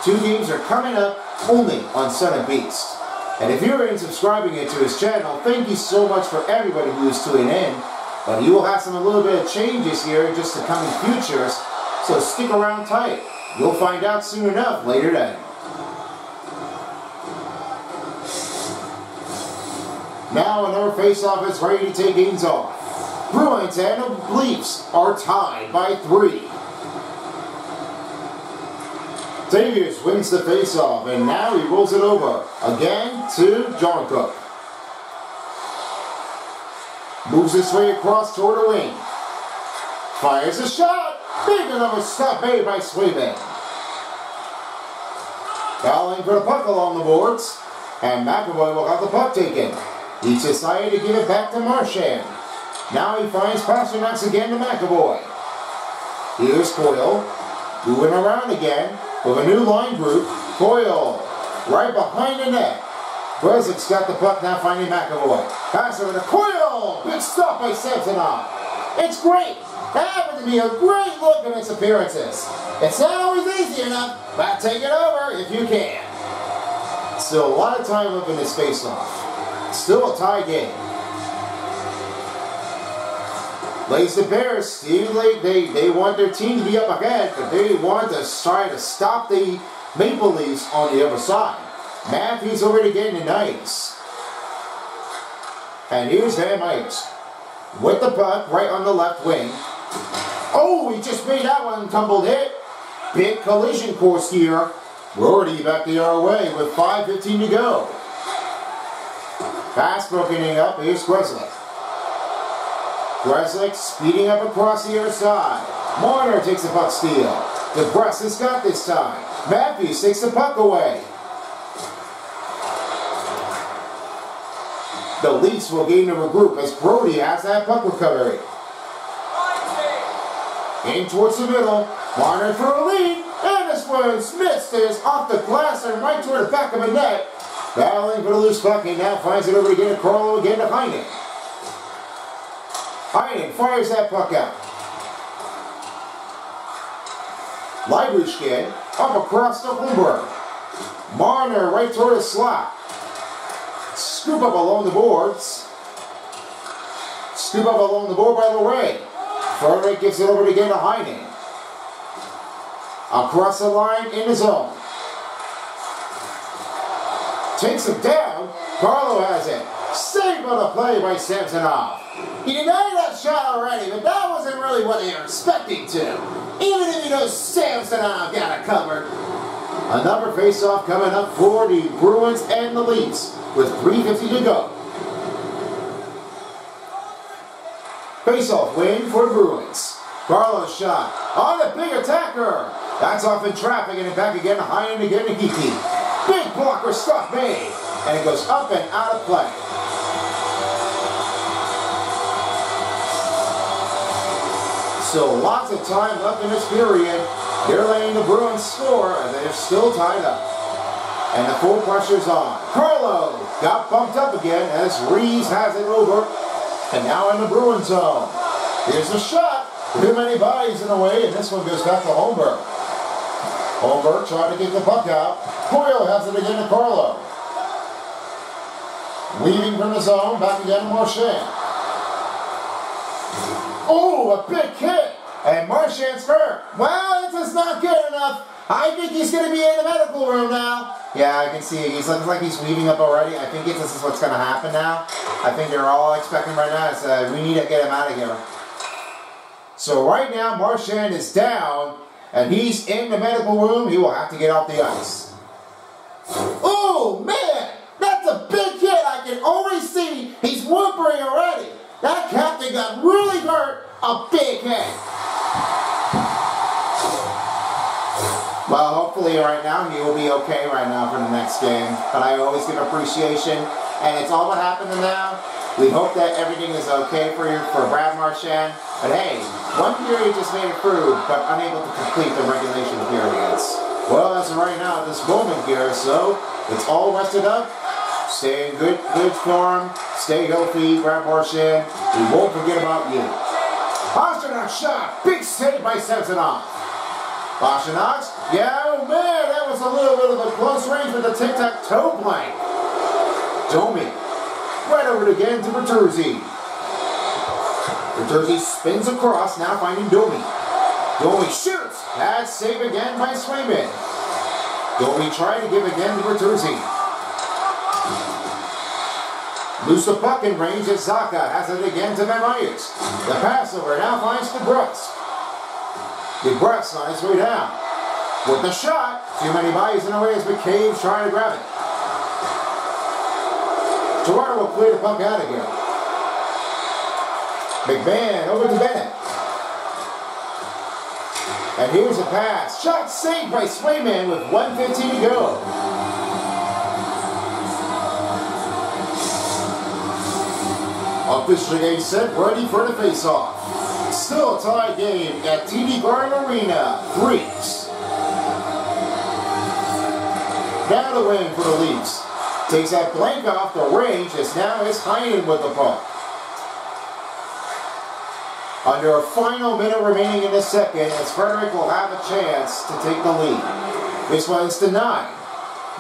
Two games are coming up only on Son of Beast. And if you're in subscribing it to his channel, thank you so much for everybody who is tuning in. But you will have some a little bit of changes here in just the coming futures, so stick around tight. You'll find out soon enough later today. Now another face-off is ready to take things off. Bruins and the Leafs are tied by three. Davies wins the face-off, and now he rolls it over. Again to John Cook. Moves his way across toward the wing. Fires a shot. Big enough a stop made by Swayman. Fouling for the puck along the boards. And McAvoy will have the puck taken. He's decided to give it back to Marchand. Now he finds Pastrnak's again to McAvoy. Here's Coyle. Moving around again with a new line group. Coyle right behind the net. Grzelcyk's got the puck now finding McAvoy. Pass over to Coyle. Good stop by Samsonov. It's great. That happened to be a great look in its appearances. It's not always easy enough, but take it over if you can. Still a lot of time left in this face-off. Still a tie game. Lays the Bears, Steve Lake, they, they want their team to be up ahead, but they want to try to stop the Maple Leafs on the other side. Matthews already getting the nice. And here's Van Myers. With the puck right on the left wing. Oh, he just made that one tumbled hit. Big collision course here. We're already back the other way with 5.15 to go. Fast broken up. Here's Grzelcyk. Grzelcyk speeding up across the other side. Marner takes the puck steal. DeBrusk got this time. Matthews takes the puck away. The Leafs will gain the regroup as Brodie has that puck recovery. In towards the middle. Marner for a lead. And this one's missed. It is off the glass and right toward the back of the net. Battling for the loose puck. He now finds it over again to Carlo again to Heinen. Heinen fires that puck out. Lyubushkin up across the Holmberg. Marner right toward the slot. Scoop up along the boards. Scoop up along the board by Lohrei. Frederic gives it over again to Heinen. Across the line in the zone. Takes him down. Carlo has it. Save on the play by Samsonov. He denied that shot already, but that wasn't really what they were expecting to. Even if you know Samsonov got it covered. Another face-off coming up for the Bruins and the Leafs with 3.50 to go. Face-off win for Bruins. Carlos shot on the big attacker. That's off in traffic and back again, high and again to Geekie. Big blocker stuff made. And it goes up and out of play. So lots of time left in this period. They're letting the Bruins score and they're still tied up. And the full pressure's on. Carlo got bumped up again as Reaves has it over. And now in the Bruins zone. Here's the shot. Too many bodies in the way, and this one goes back to Holmberg. Holmberg trying to get the puck out. Coyle has it again to Carlo. Weaving from the zone, back again to Marchand. Oh, a big hit! And Marchand's hurt. Well, is not good enough. I think he's going to be in the medical room now. Yeah, I can see it. He's looking like he's weaving up already. I think this is what's going to happen now. I think they're all expecting right now. Is, uh, we need to get him out of here. So right now, Marchand is down, and he's in the medical room. He will have to get off the ice. Oh, man! That's a big hit. I can already see he's whimpering already. That captain got really hurt. A big hit. Well, hopefully right now he will be okay right now for the next game. But I always give appreciation, and it's all what happened now. We hope that everything is okay for you, for Brad Marchand. But hey, one period just made it through, but unable to complete the regulation periods. Well, as of right now, this moment here, so it's all rested up. Stay in good, good form. Stay healthy, Brad Marchand. We won't forget about you. Pastrnak shot. Big save by Samsonov. Pastrnak Yeah, oh man, that was a little bit of a close range with the tic-tac-toe plank. Domi. Right over it again to Bertuzzi. Bertuzzi spins across, now finding Domi. Domi shoots. That's safe again by Swayman. Domi trying to give again to Bertuzzi. Loose the puck in range as Zacha has it again to Van Myers. The passover now finds DeBrusk. DeBrusk on his way down. With the shot, too many bodies in the way as McCabe's trying to grab it. Toronto will clear the puck out of here. McMahon over to Bennett. And here's a pass. Shot saved by Swayman with 115 to go. Officially game set, ready for the face-off. Still a tie game at TD Garden Arena. Freaks. Now the win for the Leafs. Takes that blank off the range as now is Heinen with the puck. Under a final minute remaining in the second, as Frederic will have a chance to take the lead. This one's denied.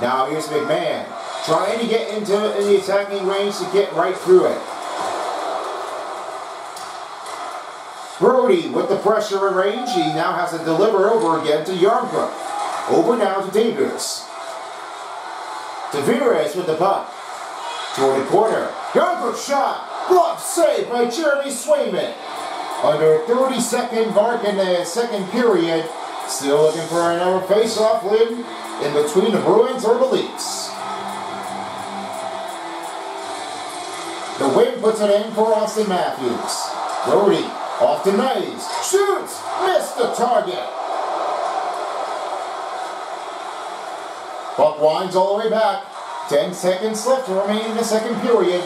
Now here's McMahon, trying to get into in the attacking range to get right through it. Brodie with the pressure in range, he now has to deliver over again to Jarnkrok. Over now to Davis. Tavares with the puck. Toward the corner. Jarnkrok shot. Block save by Jeremy Swayman. Under 30 second mark in the second period. Still looking for another face-off win in between the Bruins or the Leafs. The win puts it in for Auston Matthews. Brodie off the knees. Shoots. Missed the target. Buck winds all the way back. 10 seconds left to remain in the second period.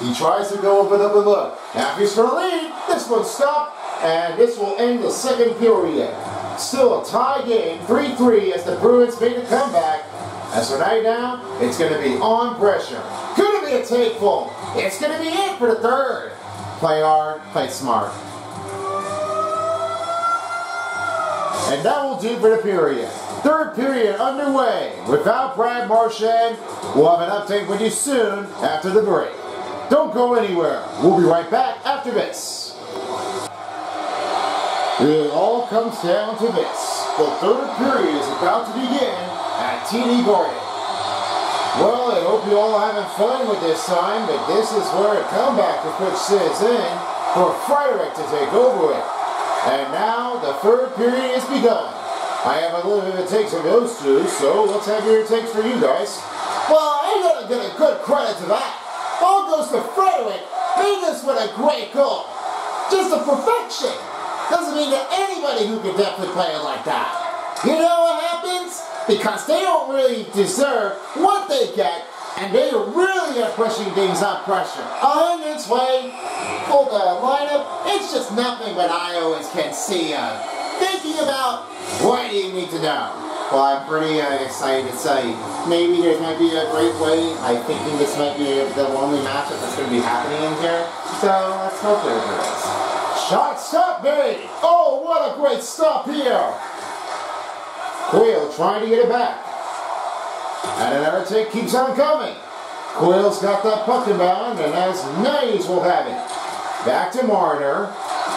He tries to go over the look. Matthews for the lead. This one stopped, and this will end the second period. Still a tie game, 3-3 as the Bruins make a comeback. As for night now, it's going to be on pressure. Going to be a take full? It's going to be it for the third. Play hard, play smart. And that will do for the period. Third period underway. Without Brad Marchand, we'll have an update with you soon after the break. Don't go anywhere. We'll be right back after this. It all comes down to this. The third period is about to begin at TD Garden. Well, I hope you all are having fun with this time, but this is where a comeback put Sis in for Frederic to take over it. And now the third period has begun. I have a little bit of takes of those two, so let's have your takes for you guys. Well, I gotta give a good credit to that. All goes to Frederic. Made with a great goal. Just a perfection. Doesn't mean that anybody who can definitely play it like that. You know what happens? Because they don't really deserve what they get, and they really are pushing things on pressure. On its way, for the lineup, it's just nothing but I always can see uh, thinking about what do you need to know. Well, I'm pretty uh, excited to say maybe there might be a great way. I'm thinking this might be the only matchup that's going to be happening in here. So let's hope there is. Shot stop made! Oh, what a great stop here! Quill trying to get it back. And another take keeps on coming. Quill's got that puck inbound, and as Knies will have it. Back to Marner.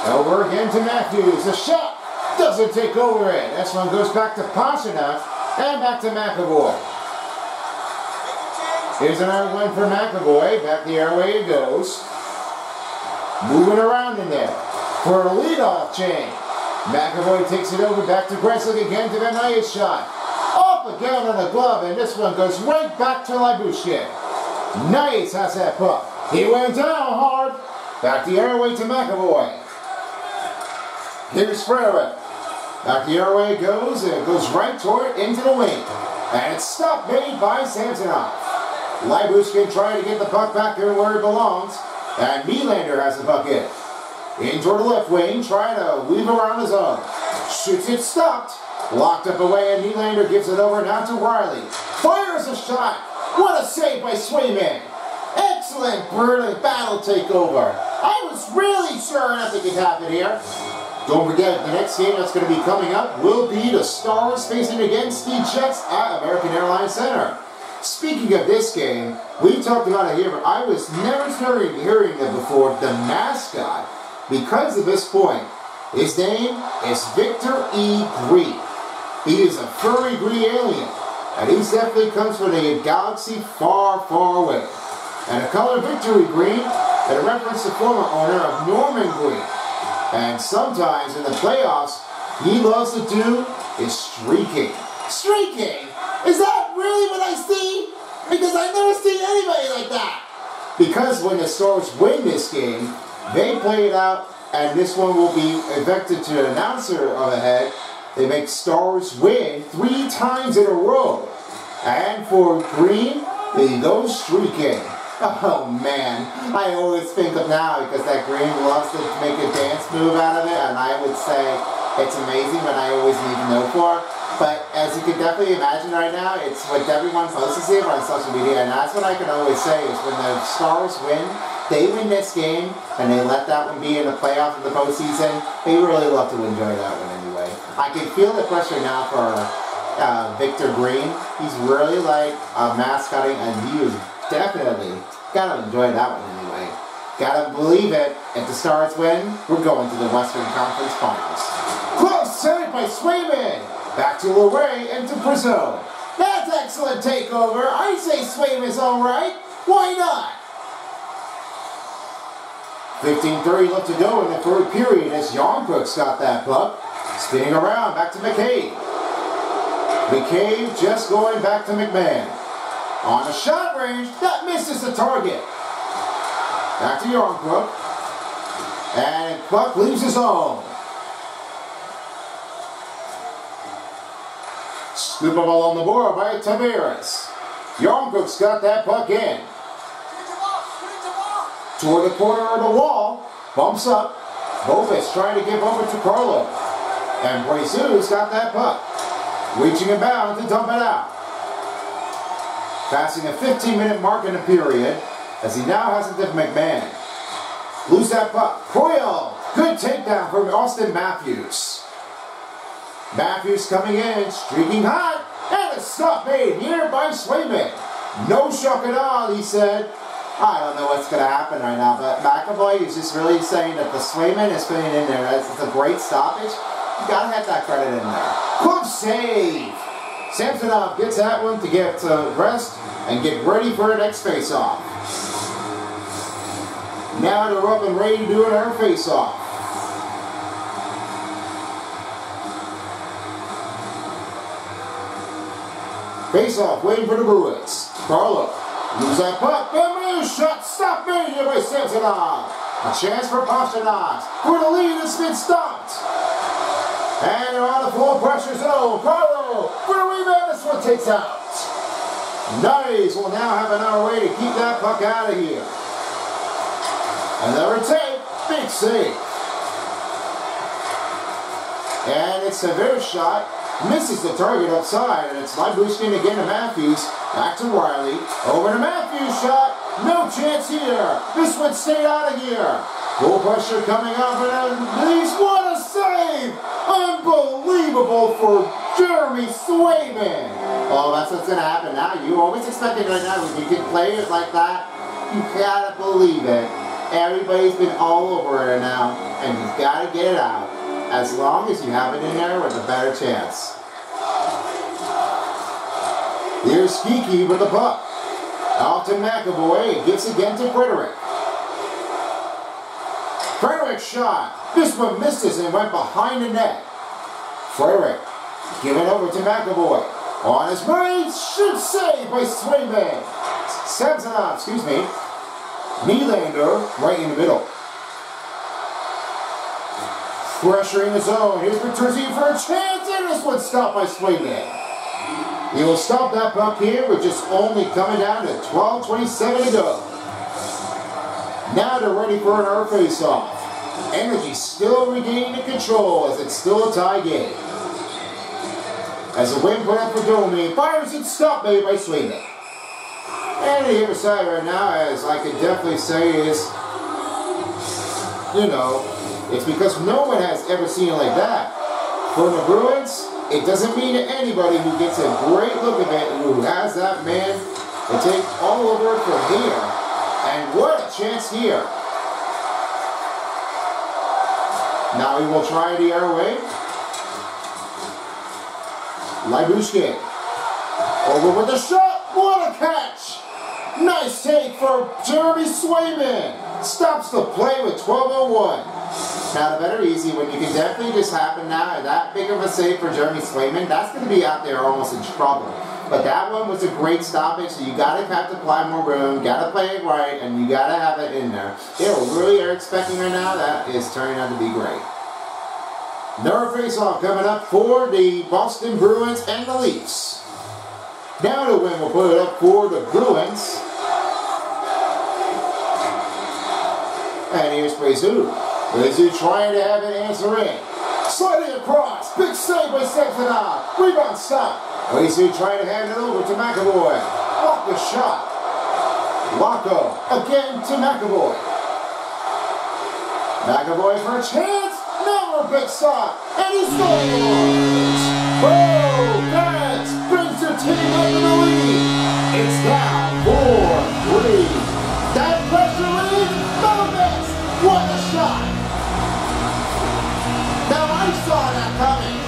Over again to Matthews. The shot doesn't take over it. This one goes back to Pastrnak and back to McAvoy. Here's another one for McAvoy. Back the airway it goes. Moving around in there for a leadoff chain. McAvoy takes it over back to Gressel again to the nice shot. Up again on the glove, and this one goes right back to Lyubushkin. Knies has that puck. He went down hard. Back the airway to McAvoy. Here's Frederic. Back the airway goes, and it goes right toward into the wing. And it's stopped made by Samsonov. Lyubushkin trying to get the puck back there where it belongs. And Nylander has the puck in. In toward the left wing, trying to weave around his own. Shoots it stopped. Locked up away, and Nylander gives it over now to Rielly. Fires a shot. What a save by Swayman. Excellent, brilliant battle takeover. I was really sure nothing could happen here. Don't forget, the next game that's going to be coming up will be the Stars facing against the Jets at American Airlines Center. Speaking of this game, we talked about it here, but I was never hearing, hearing it before. The mascot, because of this point, his name is Victor E. Green. He is a furry green alien, and he definitely comes from a galaxy far, far away. And the color Victory Green is a reference to former owner of Norman Green. And sometimes in the playoffs, he loves to do is streaking. Streaking? Is that really what I see? Because I've never seen anybody like that. Because when the Stars win this game, they play it out, and this one will be evicted to an announcer on the head. They make Stars win three times in a row. And for Green, they go streaking. Oh man, I always think of now because that Green loves to make a dance move out of it, and I would say it's amazing, but I always need to know for. But as you can definitely imagine right now, it's what everyone posts here on social media, and that's what I can always say is when the Stars win, they win this game, and they let that one be in the playoffs of the postseason, they really love to enjoy that one anyway. I can feel the pressure now for uh, Victor Green. He's really like uh, mascotting, and he definitely gotta enjoy that one anyway. Gotta believe it. If the Stars win, we're going to the Western Conference Finals. Close save by Swayman. Back to Lohrei and to Brazeau. That's excellent takeover. I say Swayman's all right. Why not? 15.30 left to go in the third period as Jarnkrok's got that puck. Spinning around, back to McCabe. McCabe just going back to McMahon. On a shot range, that misses the target. Back to Jarnkrok. And puck leaves his own. Scoop ball on the board by Tavares. Jarnkrok's got that puck in. Toward the corner of the wall, bumps up. Bovis trying to give over to Carlo. And Brazeau's got that puck. Reaching about to dump it out passing a 15-minute mark in the period as he now has it to McMahon. Lose that puck. Coyle, good takedown from Auston Matthews. Matthews coming in, streaking hot, and a stop made here by Swayman. No shock at all, he said. I don't know what's going to happen right now, but McAvoy is just really saying that the Swayman is putting in there. It's a great stoppage. You got to have that credit in there. Good save. Samsonov gets that one to get uh, rest and get ready for the next face-off. Now they're up and ready to do our face-off. Face-off, waiting for the Bruins. Carlo, lose that puck, Bamboo shot, stop here by Samsonov. A chance for Pastrnak, for the lead has been stopped. And on the full pressure zone. Carlo, for the rebound, this one takes out. Nice. We'll now have another way to keep that puck out of here. Another take. Big save. And it's a very shot. Misses the target outside. And it's Lyubushkin again to Matthews. Back to Rielly. Over to Matthews. Shot. No chance here. This one stayed out of here. Full pressure coming up. And leaves. What a save. Unbelievable for Jeremy Swayman. Oh, that's what's going to happen now. You always expect it right now. When you can play it like that, you gotta believe it. Everybody's been all over it now, and you've got to get it out. As long as you have it in there with a better chance. Here's Geekie with the puck. Off to McAvoy. Gets again to Frederic. Shot. This one misses and went behind the net. Frederic giving over to McAvoy. On his way, shoot save by Swayman. Samsonov, excuse me. Nylander right in the middle. Pressure in the zone. Here's Bertuzzi for a chance, and this one stopped by Swayman. He will stop that puck here, which is only coming down to 12.27 to go. Now they're ready for another face-off. Energy still regaining the control as it's still a tie game. As the wind put up for Domi, fires and stop made by Sweden. And the other side right now, as I could definitely say, is, you know, It's because no one has ever seen it like that. For the Bruins, it doesn't mean to anybody who gets a great look of it who has that man to take all over it from here. And what a chance here. Now he will try the other way. Lyubushkin. Over with the shot. What a catch. Nice take for Jeremy Swayman. Stops the play with 12.01. Now the better easy when you can definitely just happen now that big of a save for Jeremy Swayman, that's going to be out there almost in trouble. But that one was a great stoppage, so you got to have to apply more room, got to play it right, and you got to have it in there. They really are expecting right now, that is turning out to be great. Another face-off coming up for the Boston Bruins and the Leafs. Now the win will put it up for the Bruins. And here's Brazeau. Brazeau trying to have an answer in. Sliding across. Big save by Samsonov. Rebound stop. Brazeau trying to hand it over to McAvoy. Off the shot. Lauko again to McAvoy. McAvoy for a chance. Never a big shot. And he scores. Oh, Pats brings their team up in the lead. It's now 4-3. That pressure lead. Novus. What a shot Now I saw that coming.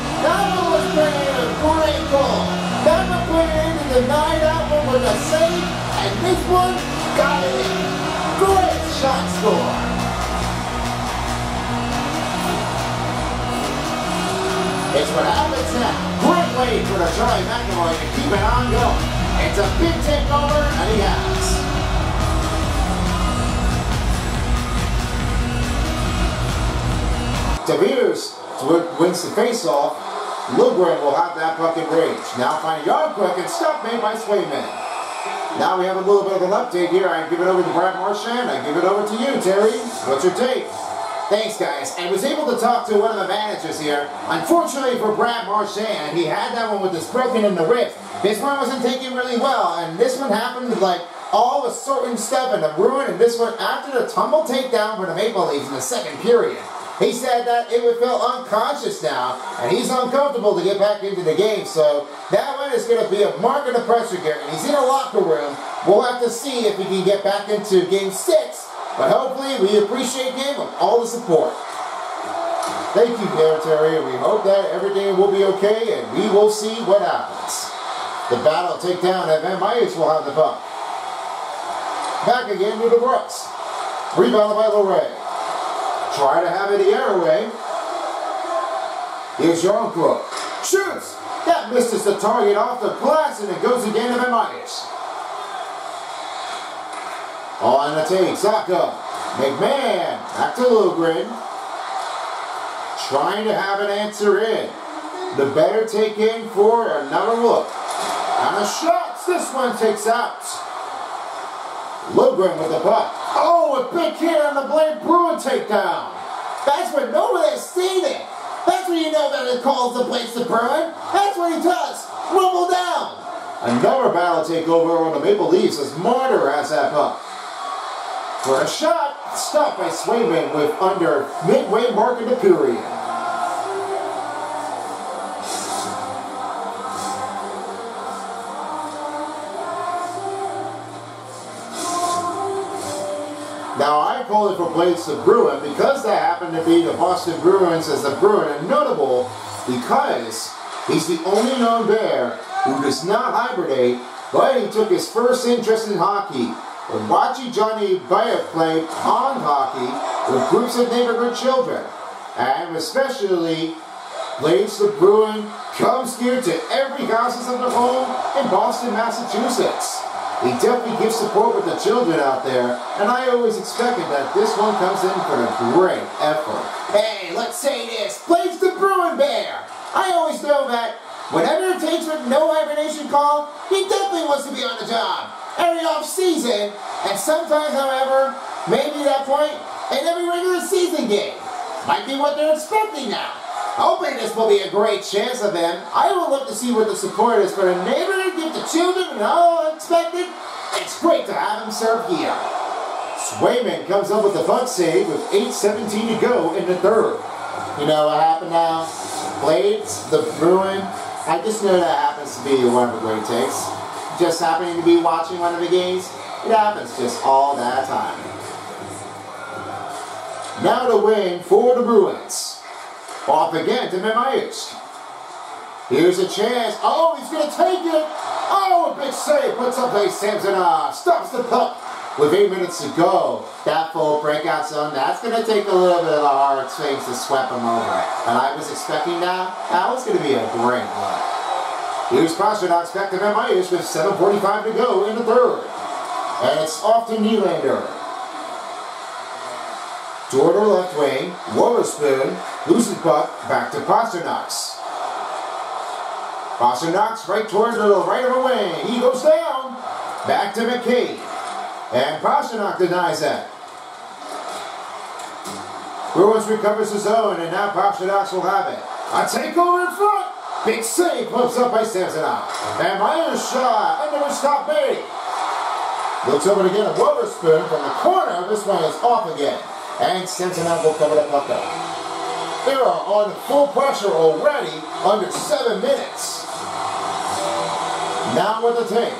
This one got it. Great shot score. It's what happens now. Great way for the Charlie McAvoy to keep it on going. It's a big takeover, and he has. DeVeers wins the face-off, Liljegren will have that puck in range. Now find a yard quick and stop made by Swayman. Now we have a little bit of an update here. I give it over to Brad Marchand. I give it over to you, Terry. What's your take? Thanks, guys. I was able to talk to one of the managers here. Unfortunately for Brad Marchand, he had that one with this broken in the ribs. This one wasn't taking really well, and this one happened like all the certain stuff and the ruin, and this one after the tumble takedown for the Maple Leafs in the second period. He said that it would feel unconscious now, and he's uncomfortable to get back into the game. So that one is going to be a mark of the pressure here. And he's in a locker room. We'll have to see if he can get back into game six. But hopefully we appreciate him with all the support. Thank you, Terry. We hope that everything will be okay, and we will see what happens. The battle takedown Van Myers will have the puck. Back again to the Brooks. Rebounded by Lohrei. Try to have it the other way. Here's your uncle. Shoots! That misses the target off the glass and it goes again to Myers. On the take, Zacha. McMahon, back to Liljegren. Trying to have an answer in. The better take in for another look. And the shots, this one takes out. Liljegren with the puck. Oh, a big hit on the Blade Bruin takedown. That's when nobody has seen it. That's when you know that it calls the place to Bruin. That's what he does. Rumble down. Another battle takeover on the Maple Leafs as Marner has that puck. For a shot, stopped by Swayman with under midway mark in the period. For place of Bruin because that happened to be the Boston Bruins as the Bruin and notable because he's the only known bear who does not hibernate but he took his first interest in hockey when watching Johnny Bayer play pond hockey with groups of neighborhood children and especially Blades the Bruin comes here to every house of the home in Boston, Massachusetts. He definitely gives support with the children out there, and I always expected that this one comes in for a great effort. Hey, let's say this, plays the Bruin Bear. I always know that whenever it takes with no hibernation call, he definitely wants to be on the job. Every off season, and sometimes, however, maybe that point in every regular season game. Might be what they're expecting now. Hoping this will be a great chance of them. I will look to see what the support is for the neighborhood, give the children and all expected. It's great to have them serve here. Swayman comes up with the punt save with 8.17 to go in the third. You know what happened now? Blades, the Bruin, I just know that happens to be one of the great takes. Just happening to be watching one of the games, it happens just all that time. Now the win for the Bruins. Off again to Memayusk. Here's a chance. Oh, he's going to take it. Oh, a big save. Puts up a Samsonov. Stops the puck with eight minutes to go. That full breakout zone, that's going to take a little bit of a hard swings to sweep him over. And I was expecting that. That was going to be a great one. Here's Pastrnak's back to Memayusk with 7.45 to go in the third. And it's off to Nylander. Toward her left wing, Wotherspoon loses puck back to Pastrnak's. Foster knocks right towards the right of the wing. He goes down. Back to McKay. And Pastrnak denies that. Bruins recovers his own, and now Pastrnak will have it. A takeover in front. Big save pumps up by Samsonov. And Myers shot. Under the stop B. Looks over again at Wotherspoon from the corner. This one is off again. And Samsonov will cover the puck up. They are on full pressure already under seven minutes. Now with the take.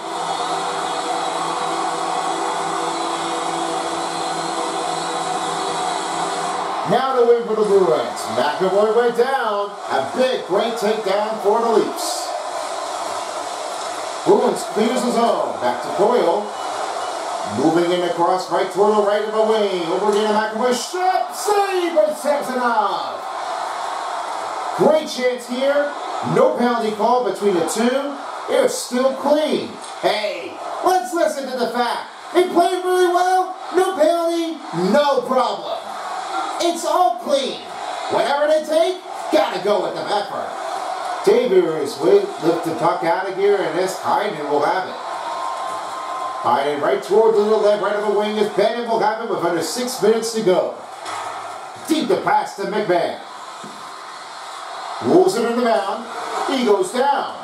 Now to win for the Bruins. McAvoy went down. A big, great takedown for the Leafs. Bruins clears his own. Back to Coyle. Moving in across right toward the right of the wing. Over again to McAvoy. Shot save by Samsonov. Great chance here. No penalty call between the two. It's still clean. Hey, let's listen to the fact. They played really well, no penalty, no problem. It's all clean. Whatever they take, gotta go with the effort. Davies will lift the puck out of here, and this Heinen will have it. Heinen right toward the little leg, right of the wing is Bennett will have it with under six minutes to go. Deep the pass to McMann. Rolls it in the mound. He goes down.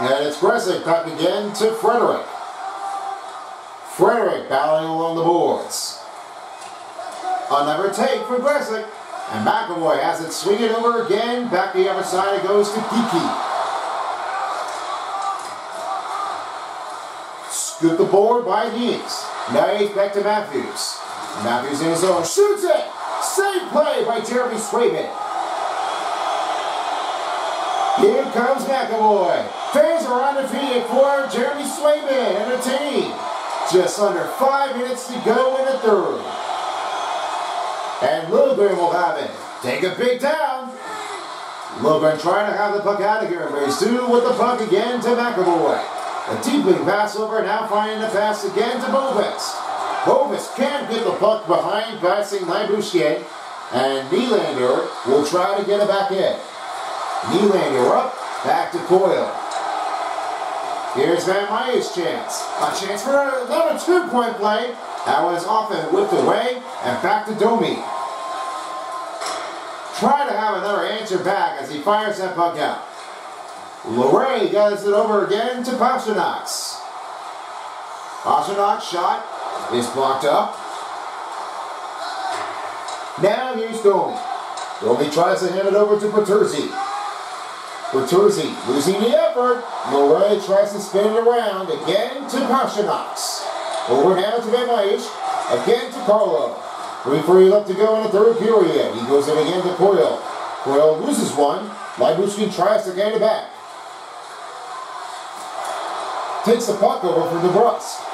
And it's Grzelcyk back again to Frederic. Frederic battling along the boards. Another take for Grzelcyk. And McAvoy has it swinging over again. Back the other side it goes to Geekie. Scoop the board by Heeks. Now he's back to Matthews. Matthews in his zone. Shoots it! Save play by Jeremy Swayman. Here comes McAvoy. Fans are undefeated for Jeremy Swayman and the team. Just under five minutes to go in the third. And Liljegren will have it. Take a big down. Liljegren trying to have the puck out of here. Race two with the puck again to McAvoy. A deep league pass over, now finding the pass again to Bovis. Bovis can't get the puck behind passing Lyubushkin, and Nylander will try to get it back in. Nylander up, back to Coyle. Here's Van Meyer's chance. A chance for another two-point play. That was off and whipped away, and back to Domi. Try to have another answer back as he fires that puck out. Lohrei gets it over again to Pastrnak. Pastrnak's shot is blocked up. Now here's Domi. Domi tries to hand it over to Bertuzzi. Bertuzzi losing the effort. Lohrei tries to spin it around again to Pastrnak. Over now to Van Again to Carlo. Three left to go in the third period. He goes in again to Coyle. Coyle loses one. Lyubushkin tries to get it back. Takes the puck over for DeBrusk.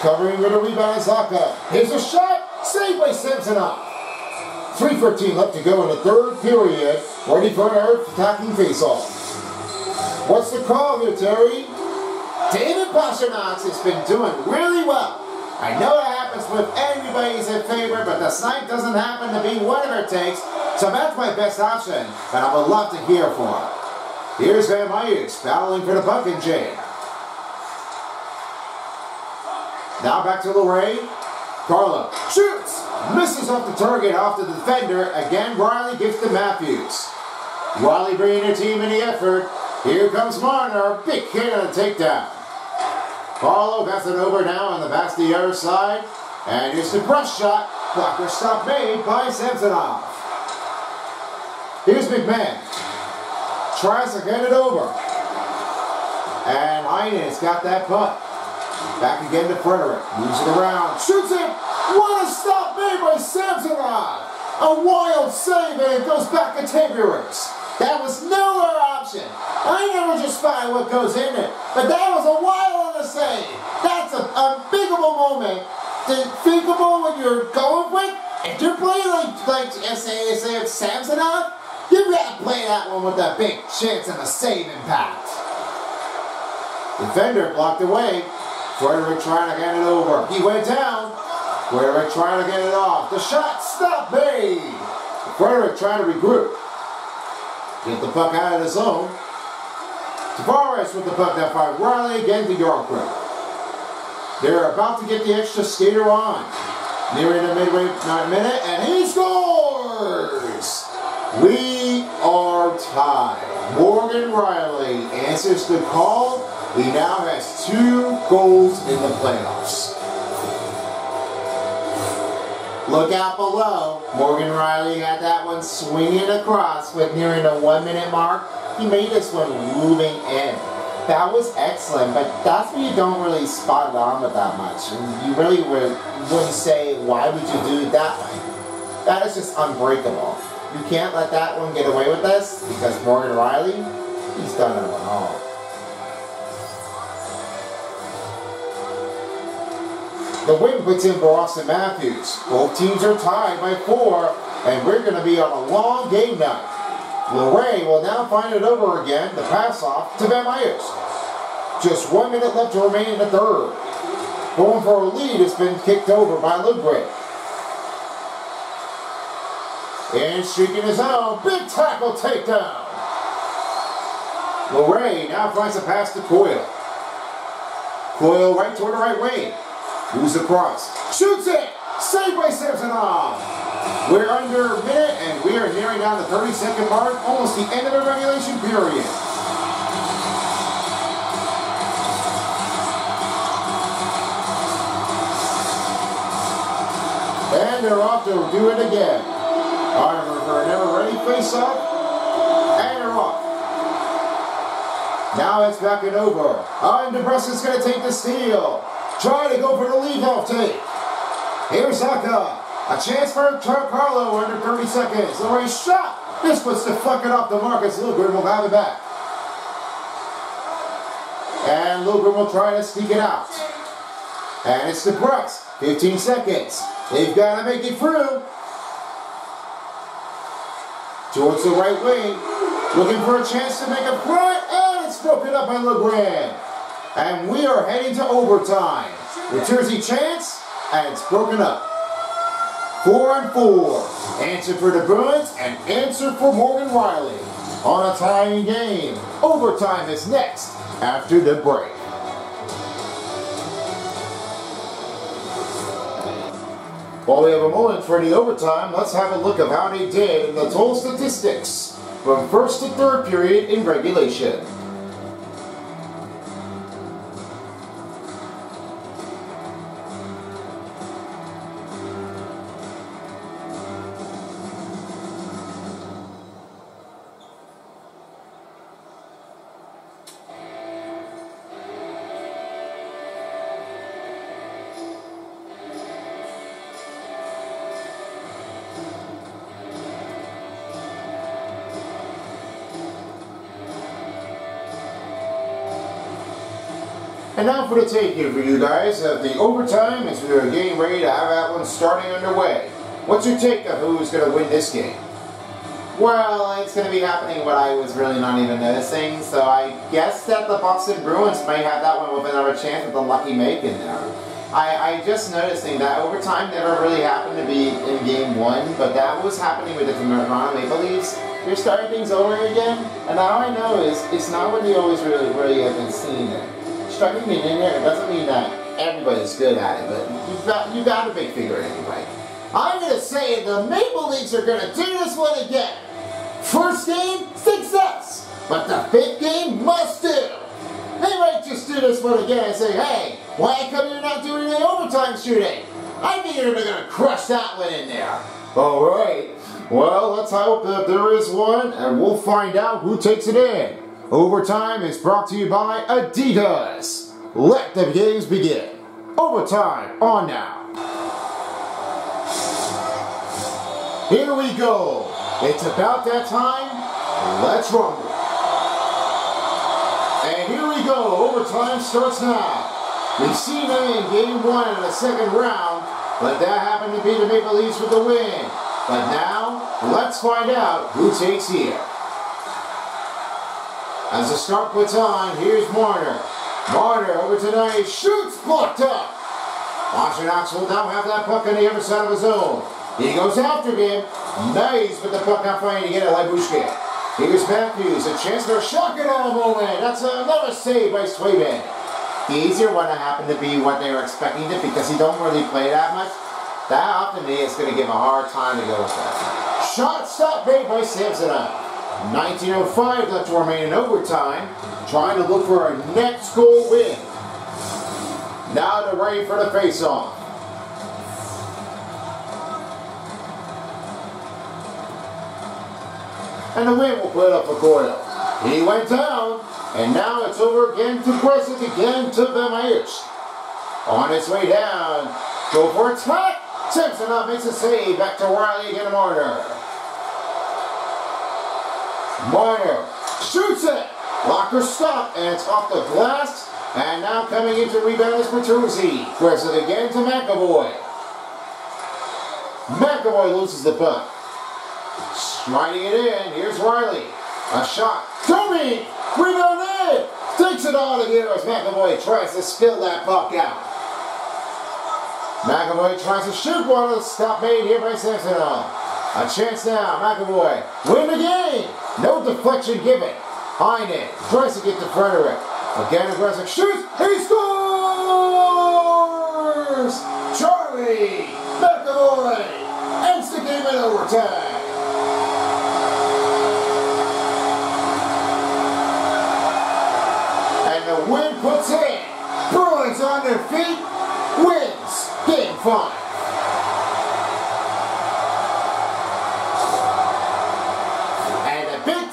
Covering with a rebound, Zacha. Here's a shot. Saved by Samsonov. 3.15 left to go in the third period. Ready for an attacking faceoff. What's the call here, Terry? David Pastrnak has been doing really well. I know it happens with everybody's in favor, but the snipe doesn't happen to be whatever it takes, so that's my best option, and I would love to hear from him. Here's Van Myers battling for the puck in Jay. Now back to Lohrei. Carlo shoots, misses off the target, off to the defender. Again, Rielly gives to Matthews. Rielly bringing her team in the effort. Here comes Marner, big hit on a takedown. Carlo gets it over now on the pass to the other side. And here's the brush shot. Blocker stop made by Samsonov. Here's McMann. Tries to get it over. And Knies got that putt. Back again to Frederic. Moves it around. Shoots it. What a stop made by Samsonov. A wild save and it goes back to Taburix. That was nowhere option. I never just find what goes in it. But that was a wild on the save. That's an unthinkable moment. Unthinkable when you're going with and you're playing like like SA Samsonov. You gotta play that one with a big chance and a save impact. Defender blocked away. Frederic trying to get it over. He went down. Frederic trying to get it off. The shot stop made. Frederic trying to regroup. Get the puck out of the zone. Tavares with the puck that far. Rielly again to Yorkburg. They're about to get the extra skater on. Nearing the midway minute, and he scores! We are tied. Morgan Rielly answers the call. He now has two goals in the playoffs. Look out below. Morgan Rielly had that one swinging across with nearing the one minute mark. He made this one moving in. That was excellent, but that's when you don't really spot it on with that much. You really would, wouldn't say, why would you do it that way? That is just unbreakable. You can't let that one get away with this because Morgan Rielly, he's done it all. The win puts in for Matthews. Both teams are tied by four, and we're going to be on a long game now. Lohrei will now find it over again, the pass off to Van Myers. Just one minute left to remain in the third. Going for a lead has been kicked over by Ludwig. And streaking his own, big tackle takedown. Lohrei now finds a pass to Coyle. Coyle right toward the right wing. Moves across. Shoots it! Saved by Samsonov! We're under a minute and we are nearing down the 30 second mark, almost the end of the regulation period. And they're off to do it again. However, for never ready face off, and they're off. Now it's back and over. And DeBrusk's going to take the steal. Try to go for the lead-off take. Here's Haka. A chance for Carlo under 30 seconds. The race shot. This puts the fucking off the Marcus will have it back. And Lugren will try to sneak it out. And it's Brooks. 15 seconds. They've got to make it through. Towards the right wing. Looking for a chance to make a front. And it's broken up by Lugren. And we are heading to overtime. With Jersey chance, and it's broken up. Four and four. Answer for the Bruins and answer for Morgan Rielly. On a tying game. Overtime is next after the break. While we have a moment for the overtime, let's have a look of how they did in the total statistics from first to third period in regulation. And now for the take here for you guys of the overtime as we are getting ready to have that one starting underway. What's your take of who's going to win this game? Well, it's going to be happening what I was really not even noticing, so I guess that the Boston Bruins may have that one with another chance with the lucky make in there. I, I just noticing that overtime never really happened to be in game one, but that was happening with the Toronto Maple Leafs. They're starting things over again, and all I know is it's not what they always really, really have been seeing it starting in there, it doesn't mean that everybody's good at it, but you've got, you got a big figure anyway. I'm going to say the Maple Leafs are going to do this one again. First game, success. But the fifth game, must do. They might just do this one again and say, hey, why come you're not doing any overtime shooting? I think you're gonna crush that one in there. Alright, well, let's hope that there is one, and we'll find out who takes it in. Overtime is brought to you by Adidas. Let the games begin. Overtime on now. Here we go. It's about that time. Let's rumble. And here we go. Overtime starts now. We've seen them in game one in the second round, but that happened to be the Maple Leafs with the win. But now, let's find out who takes here. As the start puts on, here's Marner. Marner over tonight, shoots, blocked up. Knox will now have that puck on the other side of his zone. He goes after him. Nice, but the puck not finding to get it, Lyubushkin. Here's Matthews, a chance for a shotgun moment. That's another save by Swayman. The easier one to happen to be what they were expecting it because he don't really play that much. That often is going to give a hard time to go with that. Shot stop made by Samsonov. 1905 left to remain in overtime, trying to look for a next goal win. Now they're ready for the face-off. And the win will put up for Coyle. He went down, and now it's over again to Grzelcyk, again to Vermeers. On its way down, go for attack. Samsonov makes a save, back to Rielly again to Marner. Marner shoots it. Locker stop, and it's off the glass. And now coming into rebound is Bertuzzi. Press it again to McAvoy. McAvoy loses the puck. Sliding it in. Here's Rielly. A shot. Toby! Rebound in! Takes it all together as McAvoy tries to spill that puck out. McAvoy tries to shoot one. Stop made here by Samsonov. A chance now, McAvoy. Win the game! No deflection given. Heinen tries to get to Frederic. Again, aggressive shoots. He scores! Charlie McAvoy ends the game in overtime. And the win puts in. Bruins on their feet. Wins game five.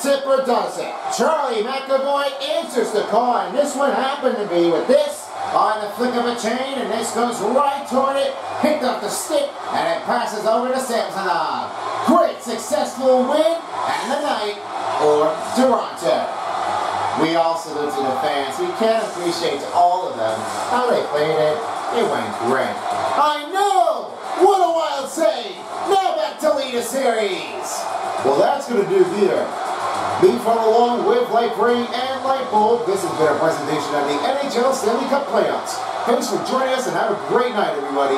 Tipper does it. Charlie McAvoy answers the call, and this one happened to be with this on the flick of a chain, and this goes right toward it, picked up the stick, and it passes over to Samsonov. Great successful win, and the night for Toronto. We all salute to the fans. We can't appreciate all of them how they played it. It went great. I know! What a wild save! Now back to lead a series. Well, that's going to do here. Being from along with Light Green and Light Bulb, this has been a presentation of the NHL Stanley Cup Playoffs. Thanks for joining us and have a great night, everybody.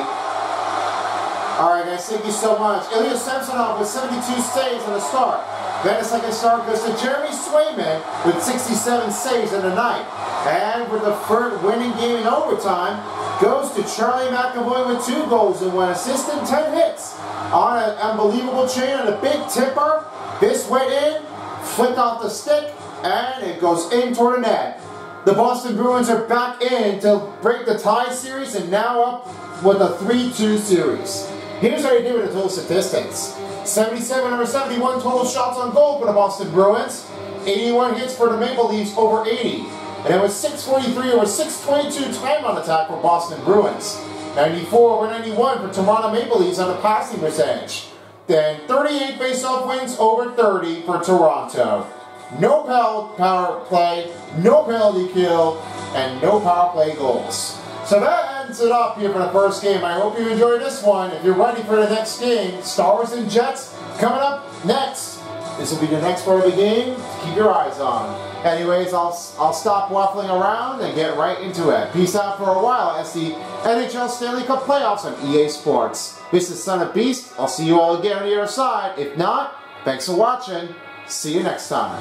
Alright guys, thank you so much. Ilya Samsonov with 72 saves in the start. Then a second start goes to Jeremy Swayman with 67 saves in the night. And for the first winning game in overtime, goes to Charlie McAvoy with two goals and one assist and 10 hits. On an unbelievable chain and a big tipper, this went in flicked off the stick, and it goes in toward the net. The Boston Bruins are back in to break the tie series and now up with a 3-2 series. Here's how you do with the total statistics. 77 over 71 total shots on goal for the Boston Bruins. 81 hits for the Maple Leafs over 80. And it was 643 over 622 time on attack for Boston Bruins. 94 over 91 for Toronto Maple Leafs on the passing percentage. Then 38 face-off wins over 30 for Toronto. No power play, no penalty kill, and no power play goals. So that ends it up here for the first game. I hope you enjoyed this one. If you're ready for the next game, Stars and Jets coming up next. This will be the next part of the game to keep your eyes on. Anyways, I'll, I'll stop waffling around and get right into it. Peace out for a while as the NHL Stanley Cup Playoffs on EA Sports. This is Son of Beast. I'll see you all again on the other side. If not, thanks for watching. See you next time.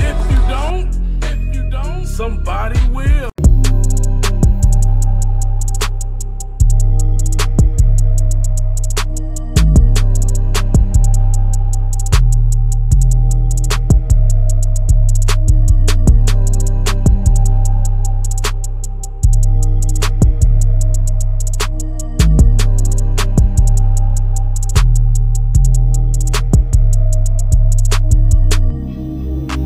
If you don't, if you don't, somebody will.